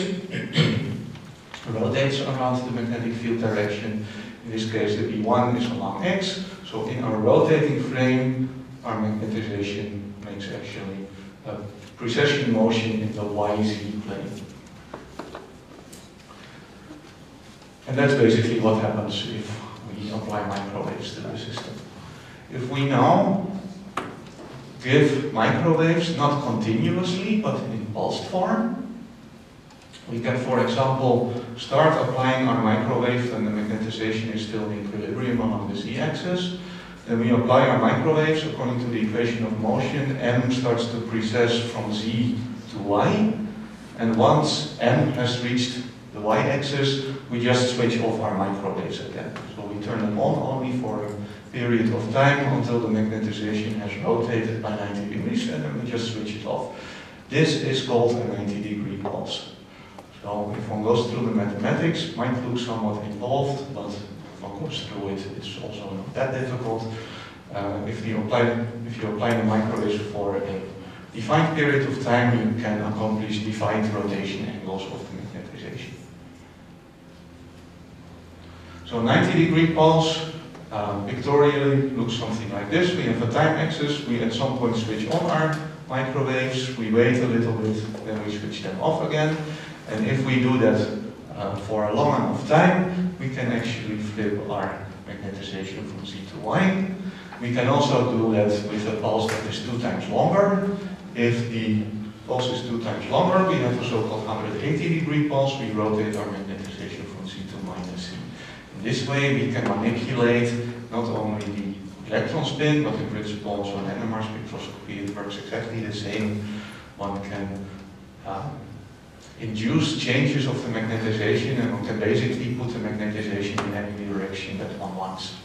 [COUGHS] rotates around the magnetic field direction. In this case, the B1 is along x. So in our rotating frame, our magnetization makes actually a precession motion in the YZ plane. And that's basically what happens if we apply microwaves to the system. If we now give microwaves not continuously but in pulsed form, we can, for example, start applying our microwave and the magnetization is still in equilibrium along the z-axis. Then we apply our microwaves according to the equation of motion. M starts to precess from Z to Y. And once M has reached the Y-axis, we just switch off our microwaves again. So we turn them on only for a period of time until the magnetization has rotated by 90 degrees and then we just switch it off. This is called a 90 degree pulse. So if one goes through the mathematics, it might look somewhat involved, but one goes through it, it's also not that difficult. Uh, if you apply if you apply the microwaves for a defined period of time, you can accomplish defined rotation angles of the magnetization. So 90 degree pulse um, pictorially looks something like this. We have a time axis, we at some point switch on our microwaves, we wait a little bit, then we switch them off again. And if we do that uh, for a long enough time, we can actually flip our magnetization from Z to Y. We can also do that with a pulse that is two times longer. If the pulse is two times longer, we have a so-called 180 degree pulse. We rotate our magnetization from Z to minus Z. In this way, we can manipulate not only the electron spin, but in principle also in NMR spectroscopy it works exactly the same. One can uh, induce changes of the magnetization and we can basically put the magnetization in any direction that one wants.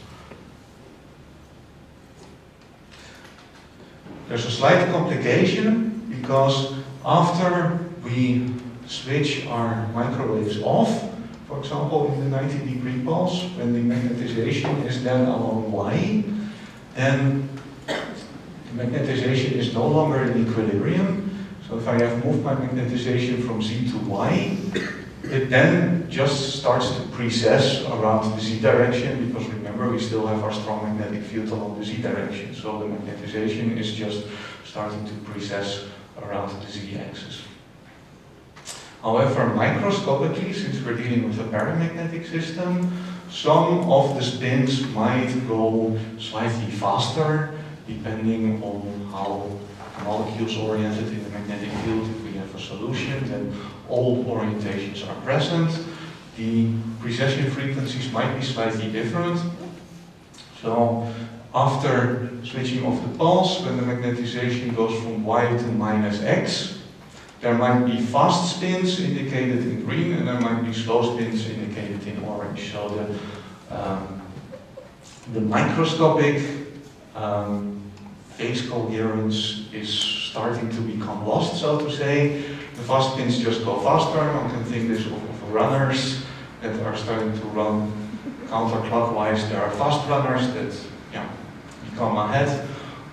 There's a slight complication because after we switch our microwaves off, for example in the 90 degree pulse, when the magnetization is then along Y, then the magnetization is no longer in equilibrium. So if I have moved my magnetization from Z to Y, it then just starts to precess around the Z direction because remember we still have our strong magnetic field along the Z direction. So the magnetization is just starting to precess around the Z axis. However, microscopically, since we're dealing with a paramagnetic system, some of the spins might go slightly faster depending on how molecules oriented in the magnetic field. If we have a solution, then all orientations are present. The precession frequencies might be slightly different. So after switching off the pulse, when the magnetization goes from Y to minus X, there might be fast spins indicated in green and there might be slow spins indicated in orange. So the, um, the microscopic um, phase coherence is starting to become lost, so to say. The fast spins just go faster. One can think this of, of runners that are starting to run counterclockwise. There are fast runners that yeah, become ahead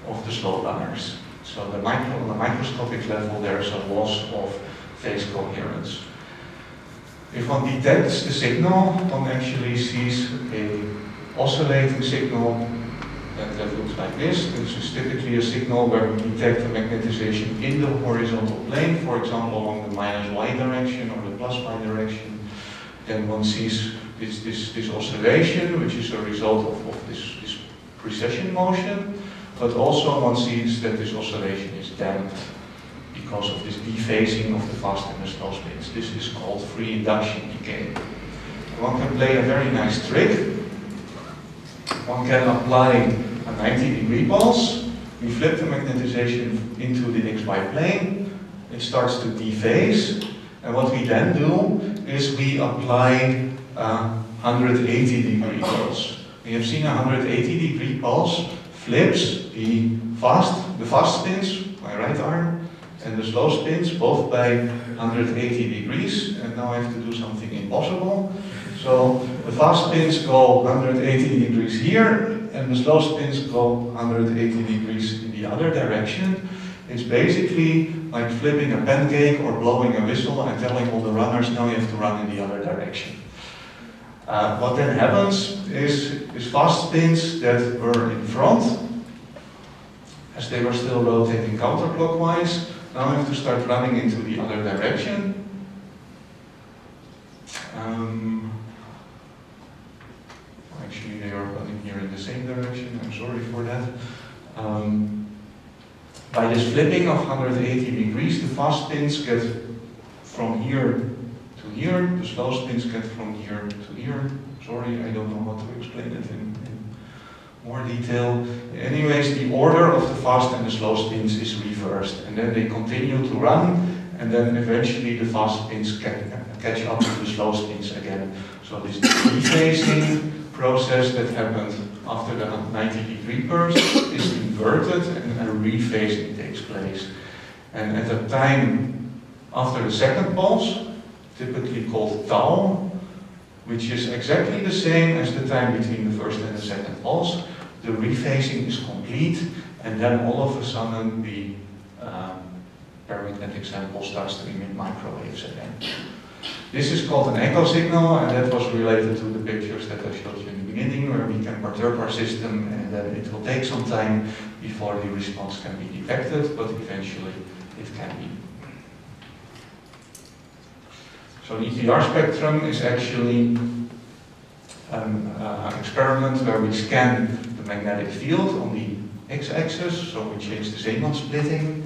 of the slow runners. So the micro, on the microscopic level, there is a loss of phase coherence. If one detects the signal, one actually sees a oscillating signal that, looks like this. This is typically a signal where we detect a magnetization in the horizontal plane, for example along the minus y direction or the plus y direction. Then one sees this, this, this oscillation, which is a result of, of this, this precession motion but also one sees that this oscillation is damped because of this dephasing of the fast and the slow spins. This is called free induction decay. One can play a very nice trick. One can apply a 90 degree pulse. We flip the magnetization into the xy plane. It starts to dephase. And what we then do is we apply a 180 degree pulse. We have seen a 180 degree pulse flips the fast, the fast spins, my right arm, and the slow spins, both by 180 degrees. And now I have to do something impossible. So the fast spins go 180 degrees here, and the slow spins go 180 degrees in the other direction. It's basically like flipping a pancake or blowing a whistle and telling all the runners, now you have to run in the other direction. Uh, what then happens is, is fast spins that were in front as they were still rotating counterclockwise. Now have to start running into the other direction. Um, actually, they are running here in the same direction. I'm sorry for that. Um, by this flipping of 180 degrees, the fast spins get from here to here, the slow spins get from here to here. Sorry, I don't know how to explain it in more detail. Anyways, the order of the fast and the slow spins is reversed, and then they continue to run, and then eventually the fast spins catch up to the slow spins again. So this dephasing [CLEARS THROAT] process that happened after the 90 degree burst [COUGHS] is inverted and a rephasing takes place. And at the time after the second pulse, typically called tau, which is exactly the same as the time between the first and the second pulse. The rephasing is complete, and then all of a sudden the um, paramagnetic sample starts to emit microwaves again. This is called an echo signal, and that was related to the pictures that I showed you in the beginning, where we can perturb our system, and then it will take some time before the response can be detected, but eventually it can be. So the EPR spectrum is actually an uh, experiment where we scan the magnetic field on the x-axis, so we change the Zeeman splitting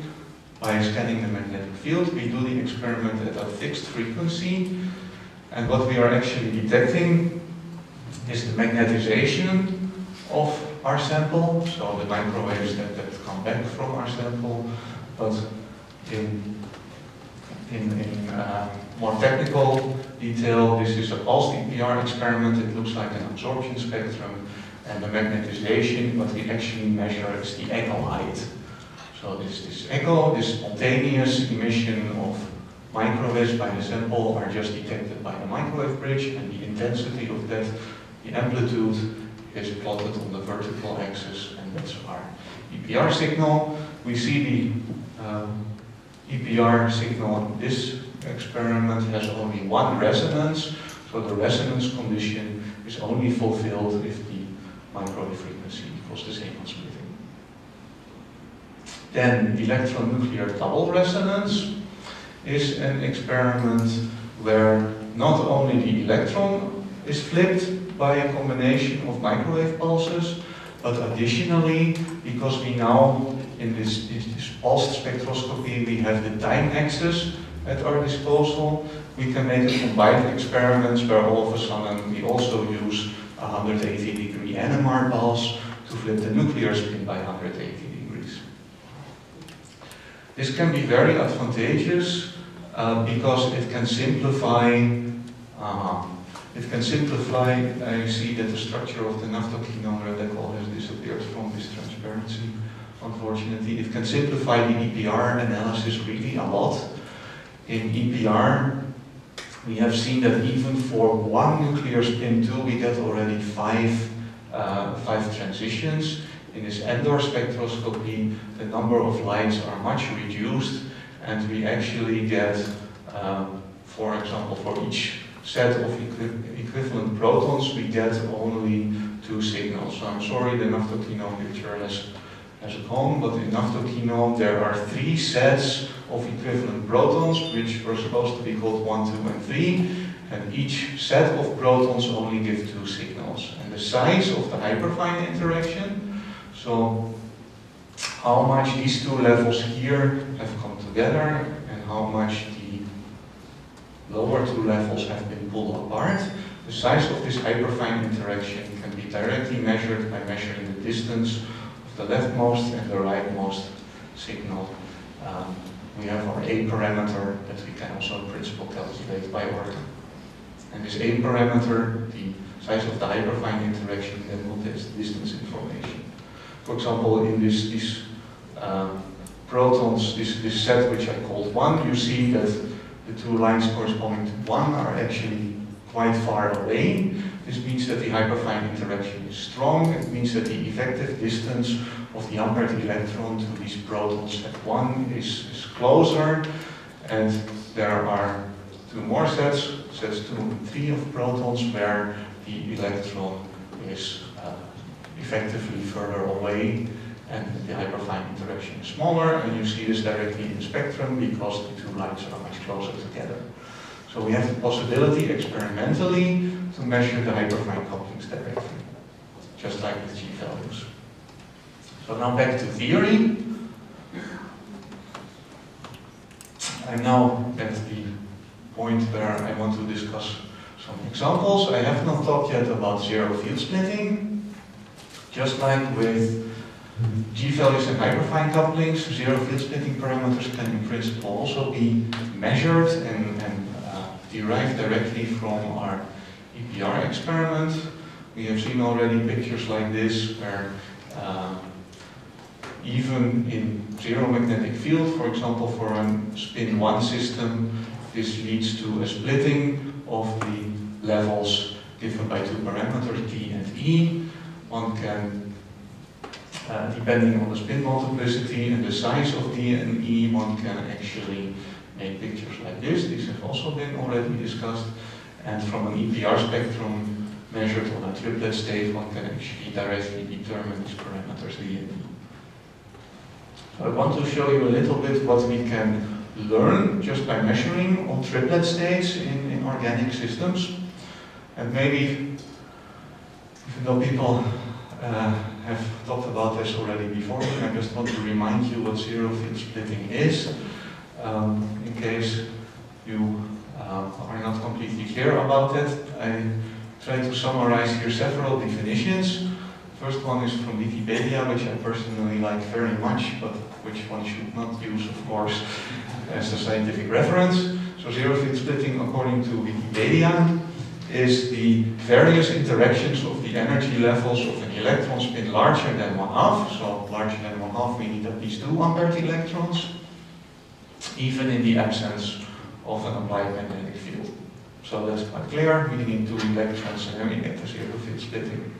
by scanning the magnetic field. We do the experiment at a fixed frequency, and what we are actually detecting is the magnetization of our sample, so the microwaves that, that come back from our sample, but in, in, in uh, more technical detail, this is a pulsed EPR experiment, it looks like an absorption spectrum, and the magnetization, what we actually measure is the echo height. So this, this echo, this spontaneous emission of microwaves by the sample are just detected by the microwave bridge and the intensity of that, the amplitude is plotted on the vertical axis and that's our EPR signal. We see the um, EPR signal in this experiment has only one resonance, so the resonance condition is only fulfilled if the microwave frequency equals the same as. Then electron nuclear double resonance is an experiment where not only the electron is flipped by a combination of microwave pulses, but additionally, because we now, in this, this, this pulsed spectroscopy, we have the time axis at our disposal, we can make a combined experiments where all of a sudden we also use 180 degree NMR pulse to flip the nuclear spin by 180 this can be very advantageous uh, because it can simplify uh, it can simplify, I see that the structure of the naphthoquinone radical has disappeared from this transparency, unfortunately. It can simplify the EPR analysis really a lot. In EPR, we have seen that even for one nuclear spin 2, we get already five, uh, five transitions. In this Endor spectroscopy, the number of lights are much reduced and we actually get, um, for example, for each set of equi equivalent protons, we get only two signals. So I'm sorry the naphthoquinone picture has, has a gone, but in naphthoquinone there are three sets of equivalent protons, which were supposed to be called 1, 2, and 3, and each set of protons only give two signals. And the size of the hyperfine interaction so how much these two levels here have come together and how much the lower two levels have been pulled apart. The size of this hyperfine interaction can be directly measured by measuring the distance of the leftmost and the rightmost signal. Um, we have our A parameter that we can also in principle calculate by order. And this A parameter, the size of the hyperfine interaction, then contains distance information for example, in this, this um, protons, this, this set which I called 1, you see that the two lines corresponding to 1 are actually quite far away. This means that the hyperfine interaction is strong. It means that the effective distance of the unpaired electron to these protons at 1 is, is closer. And there are two more sets, sets 2 and 3 of protons, where the electron is effectively further away and the hyperfine interaction is smaller and you see this directly in the spectrum because the two lines are much closer together. So we have the possibility experimentally to measure the hyperfine couplings directly, just like with G values. So now back to theory. I'm now at the point where I want to discuss some examples. I have not talked yet about zero field splitting. Just like with G-values and hyperfine couplings, zero field splitting parameters can in principle also be measured and, and uh, derived directly from our EPR experiment. We have seen already pictures like this where uh, even in zero magnetic field, for example, for a spin 1 system, this leads to a splitting of the levels given by two parameters, D and E one can, uh, depending on the spin multiplicity and the size of D and E, one can eh, actually make pictures like this. These have also been already discussed. And from an EPR spectrum measured on a triplet state, one can eh, actually directly determine these parameters D and E. I want to show you a little bit what we can learn just by measuring on triplet states in, in organic systems. And maybe, even though people have talked about this already before, I just want to remind you what zero field splitting is, um, in case you uh, are not completely clear about it. I try to summarize here several definitions. first one is from Wikipedia, which I personally like very much, but which one should not use, of course, as a scientific reference. So zero field splitting, according to Wikipedia, is the various interactions of the energy levels of an electron spin larger than one half. So larger than one half, we need at least two unpaired electrons, even in the absence of an applied magnetic field. So that's quite clear. Need two electrons and the zero field splitting.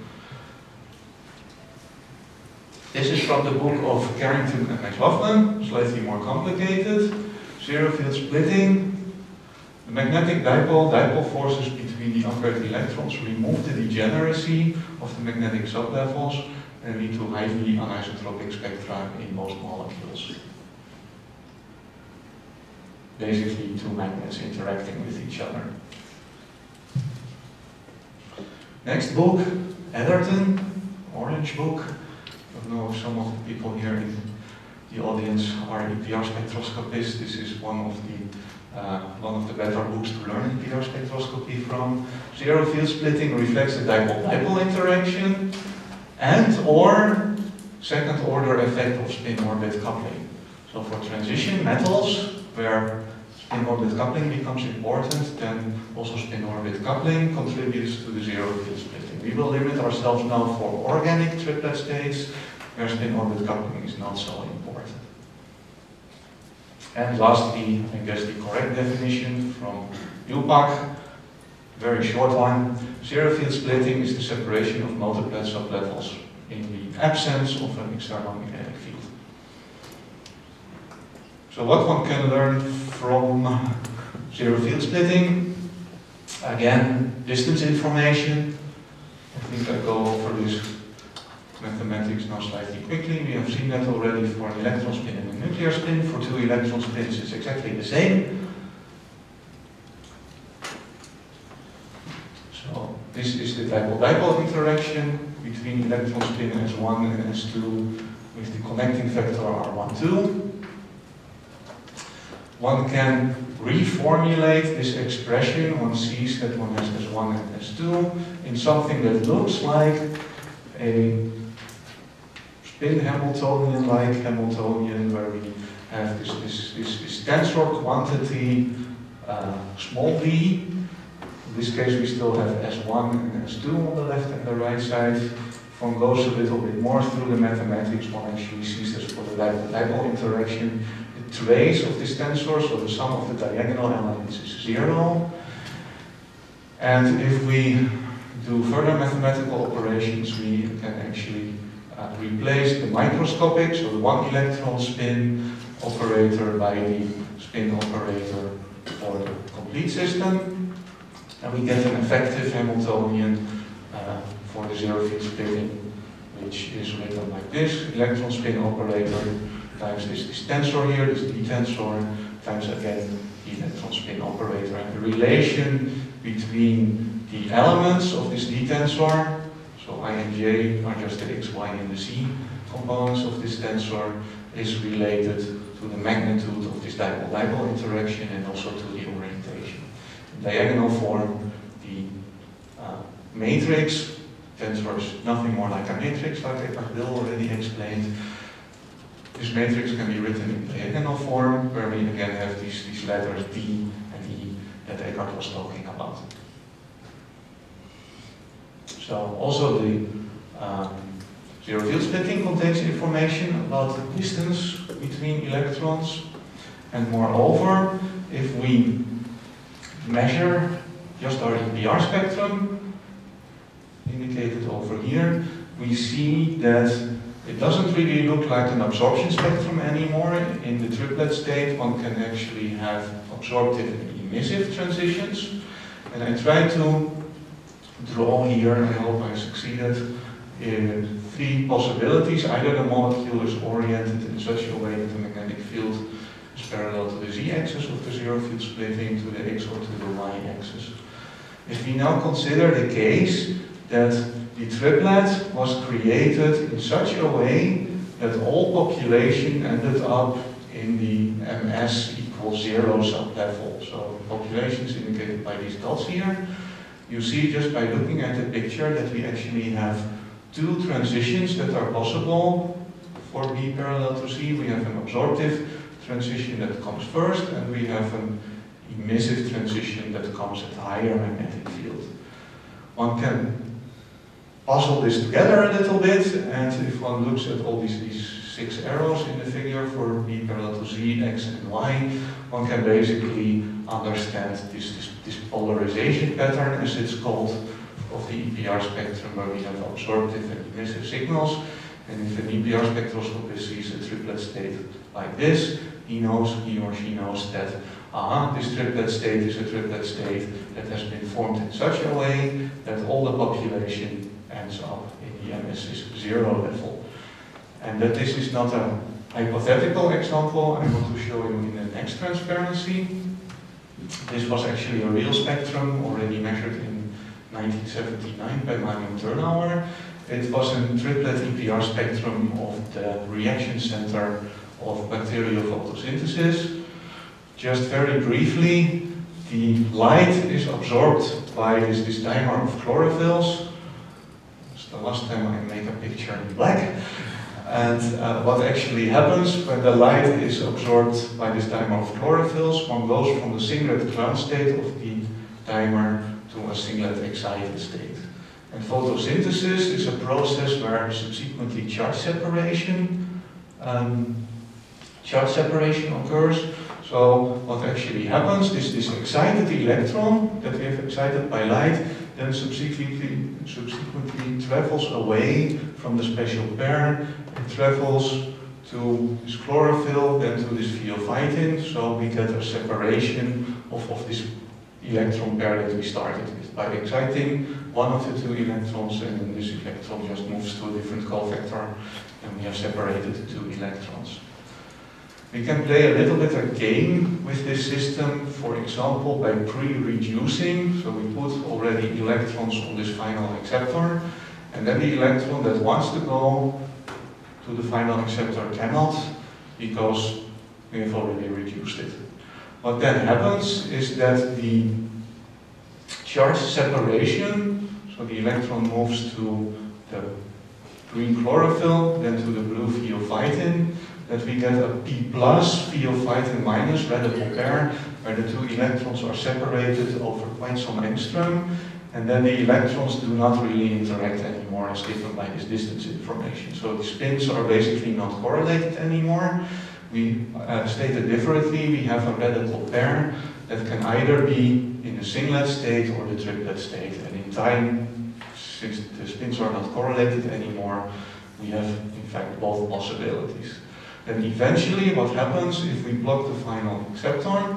This is from the book of Carrington and McLachlan, slightly more complicated. Zero field splitting. Magnetic dipole, dipole forces between the unpaired electrons remove the degeneracy of the magnetic sublevels and lead to highly anisotropic spectra in most molecules. Basically, two magnets interacting with each other. Next book, Atherton, Orange book. I don't know if some of the people here in the audience are EPR spectroscopists. This is one of the uh, one of the better books to learn in EPR spectroscopy from. Zero field splitting reflects the dipole-dipole interaction and or second order effect of spin-orbit coupling. So for transition metals, where spin-orbit coupling becomes important, then also spin-orbit coupling contributes to the zero field splitting. We will limit ourselves now for organic triplet states, where spin-orbit coupling is not so important. And lastly, I guess the correct definition from IUPAC, very short one. Zero field splitting is the separation of multiplet sublevels in the absence of an external magnetic field. So what one can learn from zero field splitting? Again, distance information. I think I go over this mathematics now slightly quickly. We have seen that already for an electron spin and a nuclear spin. For two electron spins, it's exactly the same. So this is the dipole-dipole interaction between electron spin S1 and S2 with the connecting vector R12. One can reformulate this expression, one sees that one has S1 and S2 in something that looks like a spin Hamiltonian-like Hamiltonian where we have this, this, this, this tensor quantity uh, small d. In this case we still have S1 and S2 on the left and the right side. One goes a little bit more through the mathematics, one actually sees this for the dipole interaction. The trace of this tensor, so the sum of the diagonal elements is zero. And if we do further mathematical operations, we can actually uh, replace the microscopic, so the one electron spin operator by the spin operator for the complete system. And we get an effective Hamiltonian uh, for the zero field splitting, which is written like this, electron spin operator times this, this tensor here, this d tensor, times again the electron spin operator. And the relation between the elements of this d tensor so I and j are just the x, y, and the z components of this tensor is related to the magnitude of this dipole-dipole interaction and also to the orientation. In diagonal form, the uh, matrix tensor is nothing more like a matrix, like Bill already explained. This matrix can be written in diagonal form, where we again have these, these letters D and E that Eckhard was talking about. So also the um, zero field splitting contains information about the distance between electrons. And moreover, if we measure just our EPR spectrum, indicated over here, we see that it doesn't really look like an absorption spectrum anymore. In the triplet state, one can actually have absorptive and emissive transitions. And I try to draw here, I hope I succeeded, in three possibilities. Either the molecule is oriented in such a way that the magnetic field is parallel to the z-axis of the zero field splitting to the x or to the y-axis. If we now consider the case that the triplet was created in such a way that all population ended up in the ms equals zero sublevel. So population is indicated by these dots here. You see just by looking at the picture that we actually have two transitions that are possible for B parallel to C. We have an absorptive transition that comes first, and we have an emissive transition that comes at higher magnetic field. One can puzzle this together a little bit, and if one looks at all these, these six arrows in the figure for B parallel to Z, X and Y, one can basically understand this, this, this polarization pattern, as it's called, of the EPR spectrum where we have absorptive and emissive signals. And if an EPR spectroscopist sees a triplet state like this, he knows, he or she knows that uh, this triplet state is a triplet state that has been formed in such a way that all the population ends up in the emissus zero level. And that this is not a hypothetical example I want to show you in the next transparency. This was actually a real spectrum already measured in 1979 by Marion Thurnauer. It was a triplet EPR spectrum of the reaction center of bacterial photosynthesis. Just very briefly, the light is absorbed by this, this dimer of chlorophylls. It's the last time I make a picture in black. And uh, what actually happens when the light is absorbed by this dimer of chlorophylls, one goes from the singlet ground state of the dimer to a singlet excited state. And photosynthesis is a process where subsequently charge separation, um, charge separation occurs. So what actually happens is this excited electron that we have excited by light then subsequently, subsequently travels away from the special pair and travels to this chlorophyll, then to this pheophytin, so we get a separation of, of this electron pair that we started with. By exciting one of the two electrons, and then this electron just moves to a different cofactor, and we have separated the two electrons. We can play a little bit of game with this system, for example, by pre-reducing. So we put already electrons on this final acceptor, and then the electron that wants to go to the final acceptor cannot, because we have already reduced it. What then happens is that the charge separation, so the electron moves to the green chlorophyll, then to the blue pheophytin, that we get a P plus pheophytin minus radical pair, where the two electrons are separated over quite some angstrom, and then the electrons do not really interact anymore as given by this distance information. So the spins are basically not correlated anymore, we uh, stated differently, we have a radical pair that can either be in the singlet state or the triplet state. And in time, since the spins are not correlated anymore, we have in fact both possibilities. Then eventually what happens if we block the final acceptor,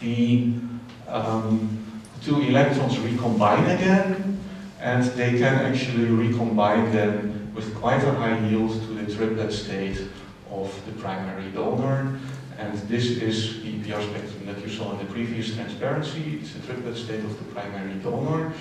the um, two electrons recombine again, and they can actually recombine them with quite a high yield to the triplet state of the primary donor. And this is the EPR spectrum that you saw in the previous transparency. It's a triplet state of the primary donor.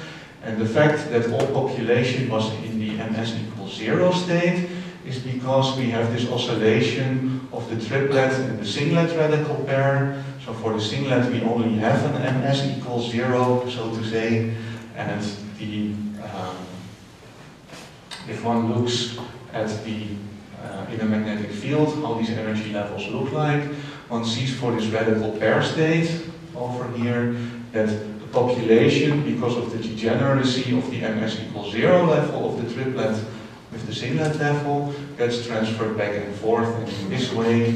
And the fact that all population was in the ms equals zero state is because we have this oscillation of the triplet and the singlet radical pair. So for the singlet we only have an ms equals zero, so to say. And the um, if one looks at the uh, in a magnetic field, how these energy levels look like. One sees for this radical pair state over here that the population, because of the degeneracy of the ms equals zero level of the triplet with the singlet level, gets transferred back and forth, and in this way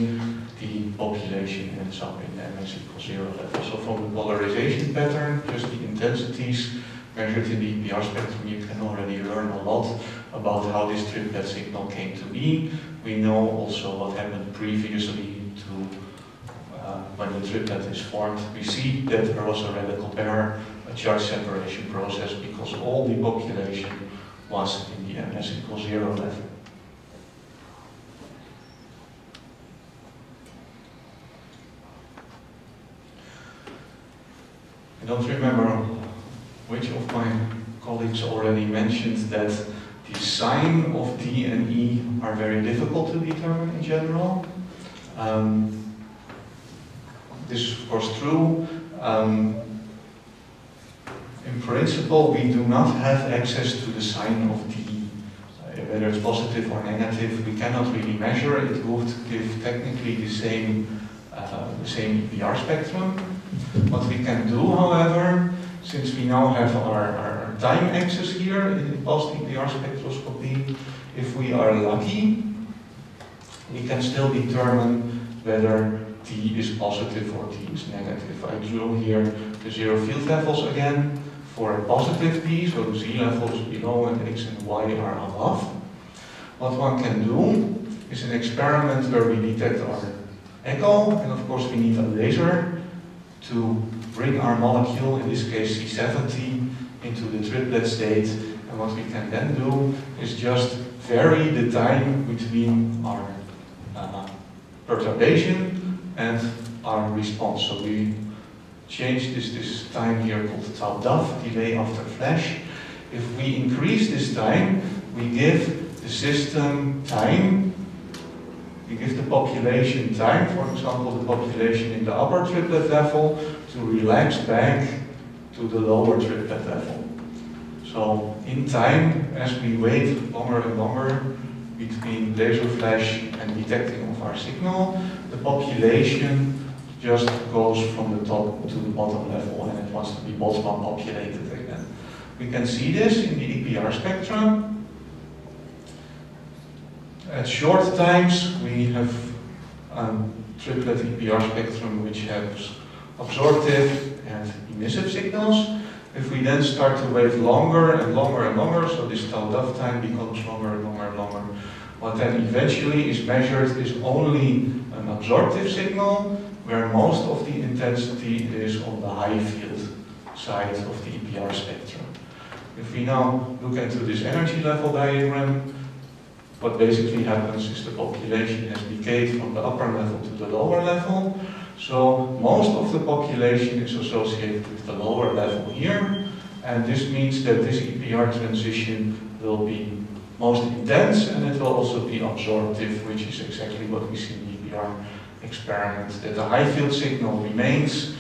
the population ends up in the ms equals zero level. So from the polarization pattern, just the intensities measured in the EPR spectrum, you can already learn a lot about how this triplet signal came to be. We know also what happened previously to uh, when the triplet is formed. We see that there was a radical pair, a charge separation process, because all the population was in the ms equals zero level. I don't remember which of my colleagues already mentioned that the sign of D and E are very difficult to determine in general. Um, this is of course true. Um, in principle, we do not have access to the sign of D whether it's positive or negative, we cannot really measure. It would give technically the same, uh, the same EPR spectrum. What we can do, however, since we now have our, our time axis here in pulsed EPR spectroscopy, if we are lucky, we can still determine whether D is positive or D is negative. I drew here the zero field levels again for a positive D, so Z levels below and X and Y are above. What one can do is an experiment where we detect our echo, and of course we need a laser to bring our molecule, in this case C70, into the triplet state. And what we can then do is just vary the time between our uh, perturbation and our response. So we change this, this time here called tau DAF, delay after flash. If we increase this time, we give the system time, we give the population time, for example, the population in the upper triplet level, to relax back to the lower triplet level. So in time, as we wait longer and longer between laser flash and detecting of our signal, the population just goes from the top to the bottom level and it wants to be bottom up populated again. We can see this in the EPR spectrum. At short times, we have a triplet EPR spectrum which has absorptive and emissive signals. If we then start to wait longer and longer and longer, so this tau DAF time becomes longer and longer and longer, what then eventually is measured is only an absorptive signal, where most of the intensity is on the high field side of the EPR spectrum. If we now look into this energy level diagram, what basically happens is the population has decayed from the upper level to the lower level, so most of the population is associated with the lower level here, and this means that this EPR transition will be most intense and it will also be absorptive, which is exactly what we see experiment. That the high field signal remains,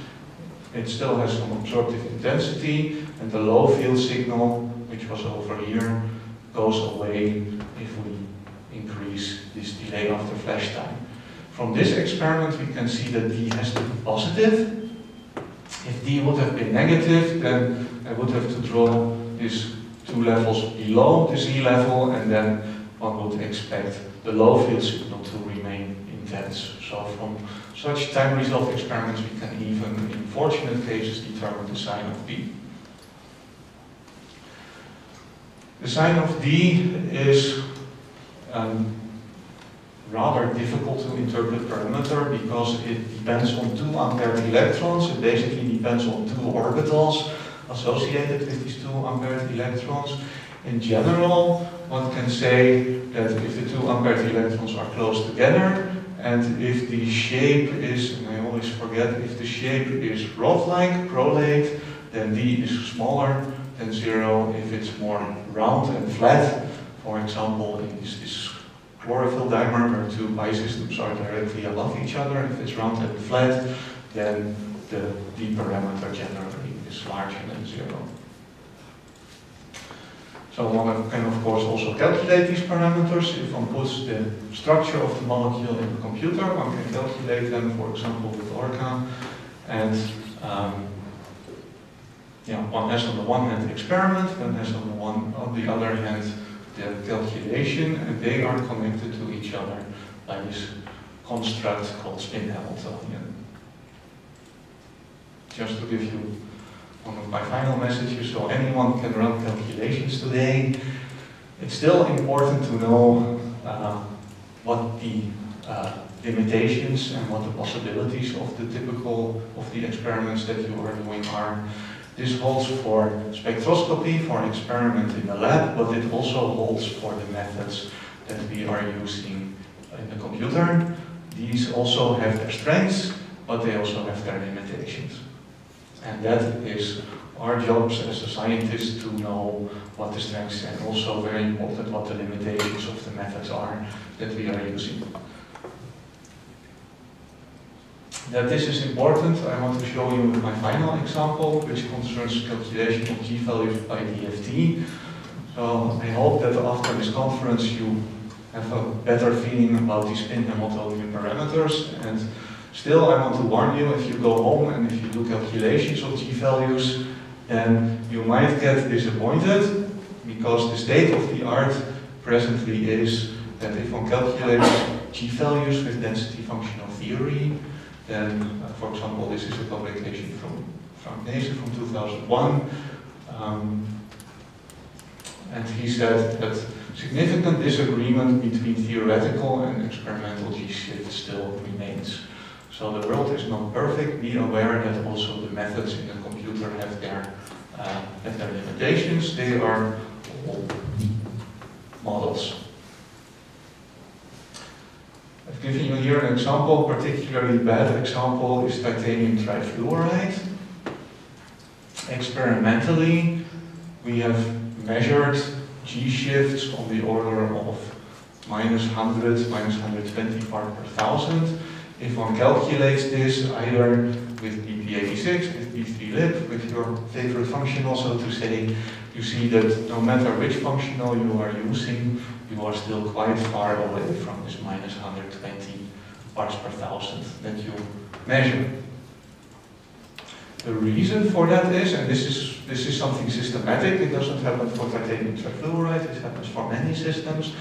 it still has some absorptive intensity, and the low field signal, which was over here, goes away if we increase this delay after flash time. From this experiment, we can see that D has to be positive. If D would have been negative, then I would have to draw these two levels below the Z level, and then one would expect the low field signal to remain intense. So from such time result experiments, we can even, in fortunate cases, determine the sign of D. The sign of D is um, rather difficult to interpret parameter because it depends on two unpaired electrons. It basically depends on two orbitals associated with these two unpaired electrons. In general, one can say that if the two unpaired electrons are close together, and if the shape is, and I always forget, if the shape is rod-like, prolate, then D is smaller than zero. If it's more round and flat, for example, in this, this chlorophyll dimer where two pi systems are directly above each other. If it's round and flat, then the D parameter generally is larger than zero. So one can of course also calculate these parameters. If one puts the structure of the molecule in the computer, one can calculate them, for example, with ORCA. And um, yeah, one has on the one hand the experiment, one has on the one on the other hand the calculation, and they are connected to each other by this construct called spin Hamiltonian. Just to give you one of my final messages, so anyone can run calculations today. It's still important to know uh, what the uh, limitations and what the possibilities of the typical, of the experiments that you are doing are. This holds for spectroscopy, for an experiment in the lab, but it also holds for the methods that we are using in the computer. These also have their strengths, but they also have their limitations. And that is our jobs as a scientist to know what the strengths and also very important what the limitations of the methods are that we are using. That this is important, I want to show you my final example, which concerns calculation of g-values by DFT. So I hope that after this conference you have a better feeling about these spin Hamiltonian parameters. And still, I want to warn you, if you go home and if you do calculations of g-values, then you might get disappointed because the state of the art presently is that if one calculates g-values with density functional theory, then, uh, for example, this is a publication from Frank Neese from 2001, um, and he said that significant disagreement between theoretical and experimental G-shift still remains. So the world is not perfect. Be aware that also the methods in the computer have their, uh, have their limitations. They are all models. I've given you here an example, particularly bad example is titanium trifluoride. Experimentally, we have measured G-shifts on the order of minus 100, minus 120 part per thousand. If one calculates this either with BP86, with B3LYP, with your favorite function also to say, you see that no matter which functional you are using, you are still quite far away from this minus 120 parts per thousand that you measure. The reason for that is, and this is, this is something systematic, it doesn't happen for titanium trifluoride, it happens for many systems,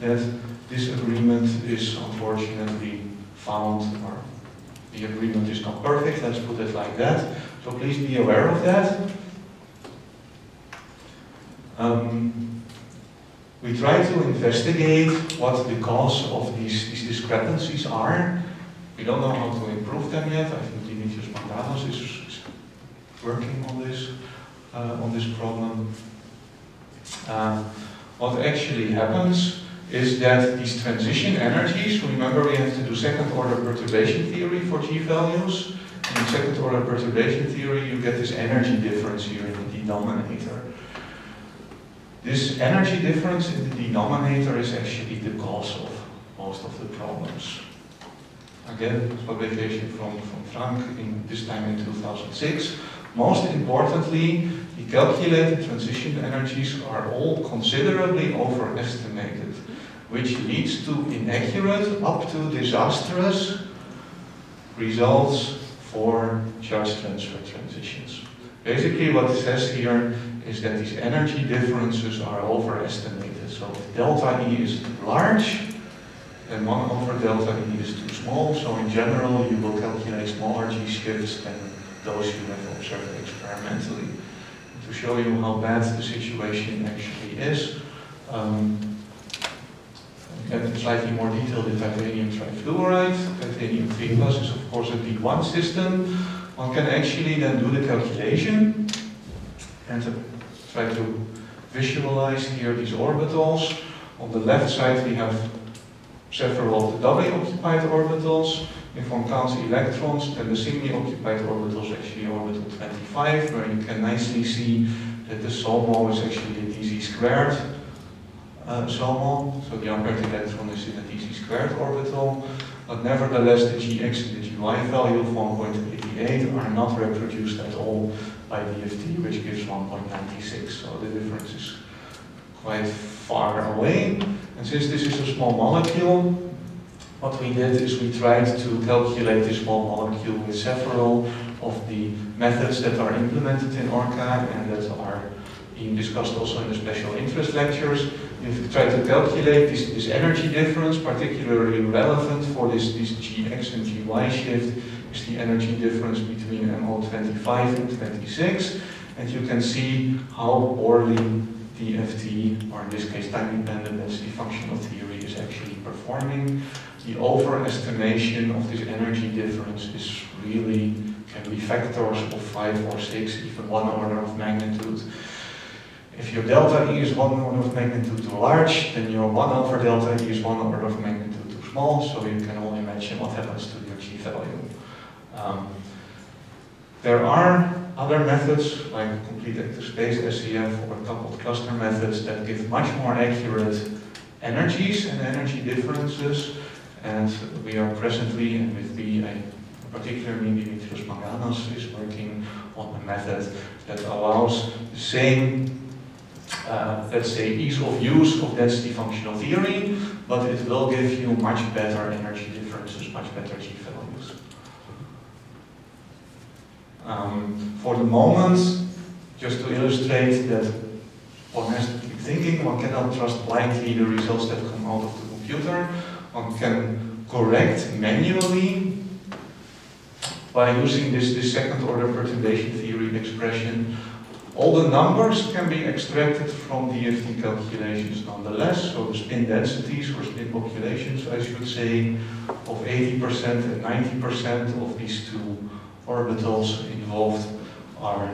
that this agreement is unfortunately found, or the agreement is not perfect, let's put it like that. So please be aware of that. Um, we try to investigate what the cause of these, these discrepancies are. We don't know how to improve them yet. I think Dimitrios Manganas is working on this, uh, on this problem. Uh, what actually happens is that these transition energies, remember we have to do second order perturbation theory for G values. In second order perturbation theory you get this energy difference here in the denominator. This energy difference in the denominator is actually the cause of most of the problems. Again, publication from, from Frank, in, this time in 2006. Most importantly, the calculated transition energies are all considerably overestimated, which leads to inaccurate, up to disastrous results for charge transfer transitions. Basically what it says here is that these energy differences are overestimated. So if delta E is large, then 1 over delta E is too small. So in general, you will calculate smaller G shifts than those you have observed experimentally. To show you how bad the situation actually is, um, get slightly more detailed in titanium trifluoride. Titanium 3 plus is of course a d1 system. One can actually then do the calculation and try to visualize here these orbitals. On the left side we have several of the doubly occupied orbitals. If one counts electrons, then the singly occupied orbitals actually orbital 25, where you can nicely see that the SOMO is actually dz squared uh, SOMO, so the unpaired electron is in a dz squared orbital, but nevertheless the gx and the gy value of 1.88 are not reproduced at all by DFT, which gives 1.96, so the difference is quite far away. And since this is a small molecule, what we did is we tried to calculate this small molecule with several of the methods that are implemented in ORCA and that are being discussed also in the special interest lectures. We've tried to calculate this, this energy difference, particularly relevant for this, this GX and GY shift, is the energy difference between MO25 and 26. And you can see how poorly DFT, or in this case time-dependent density functional theory, is actually performing the overestimation of this energy difference is really, can be factors of five or six, even one order of magnitude. If your delta E is one order of magnitude too large, then your one over delta E is one order of magnitude too small, so you can only imagine what happens to your G value. Um, there are other methods like complete active space SCF or coupled cluster methods that give much more accurate energies and energy differences and we are presently, and with me, I, particularly Dimitrios Manganas is working on a method that allows the same uh, let's say, ease of use of density functional theory, but it will give you much better energy differences, much better G values. Um, for the moment, just to illustrate that one has to keep thinking, one cannot trust blindly the results that come out of the computer. One can correct manually by using this, this second order perturbation theory expression. All the numbers can be extracted from DFT calculations nonetheless, so the spin densities or spin populations, I should say, of 80% and 90% of these two orbitals involved are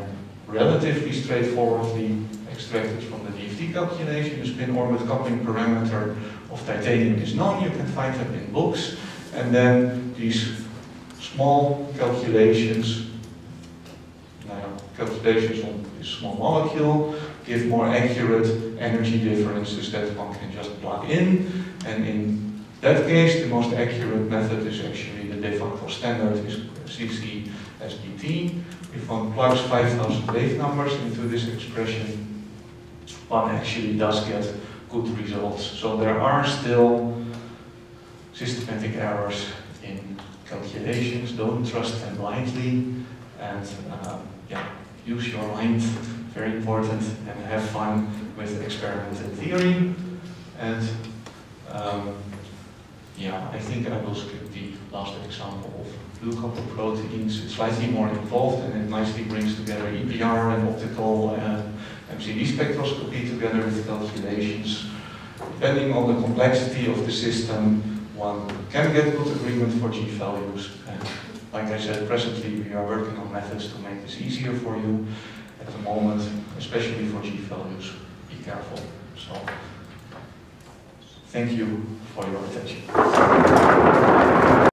relatively straightforwardly extracted from the DFT calculation. The spin orbit coupling parameter of titanium is known, you can find them in books. And then these small calculations, calculations on small molecule give more accurate energy differences that one can just plug in. And in that case, the most accurate method is actually the de facto standard is CCSDT. If one plugs 5000 wave numbers into this expression, one actually does get good results. So there are still systematic errors in calculations. Don't trust them blindly. And um, yeah, use your mind, very important, and have fun with experimental theory. And um, yeah, I think I will skip the last example of blue copper proteins. It's slightly more involved and it nicely brings together EPR and optical uh, MCD spectroscopy together with calculations. Depending on the complexity of the system, one can get good agreement for G values. Like I said, presently we are working on methods to make this easier for you. At the moment, especially for G values, be careful. So, thank you for your attention.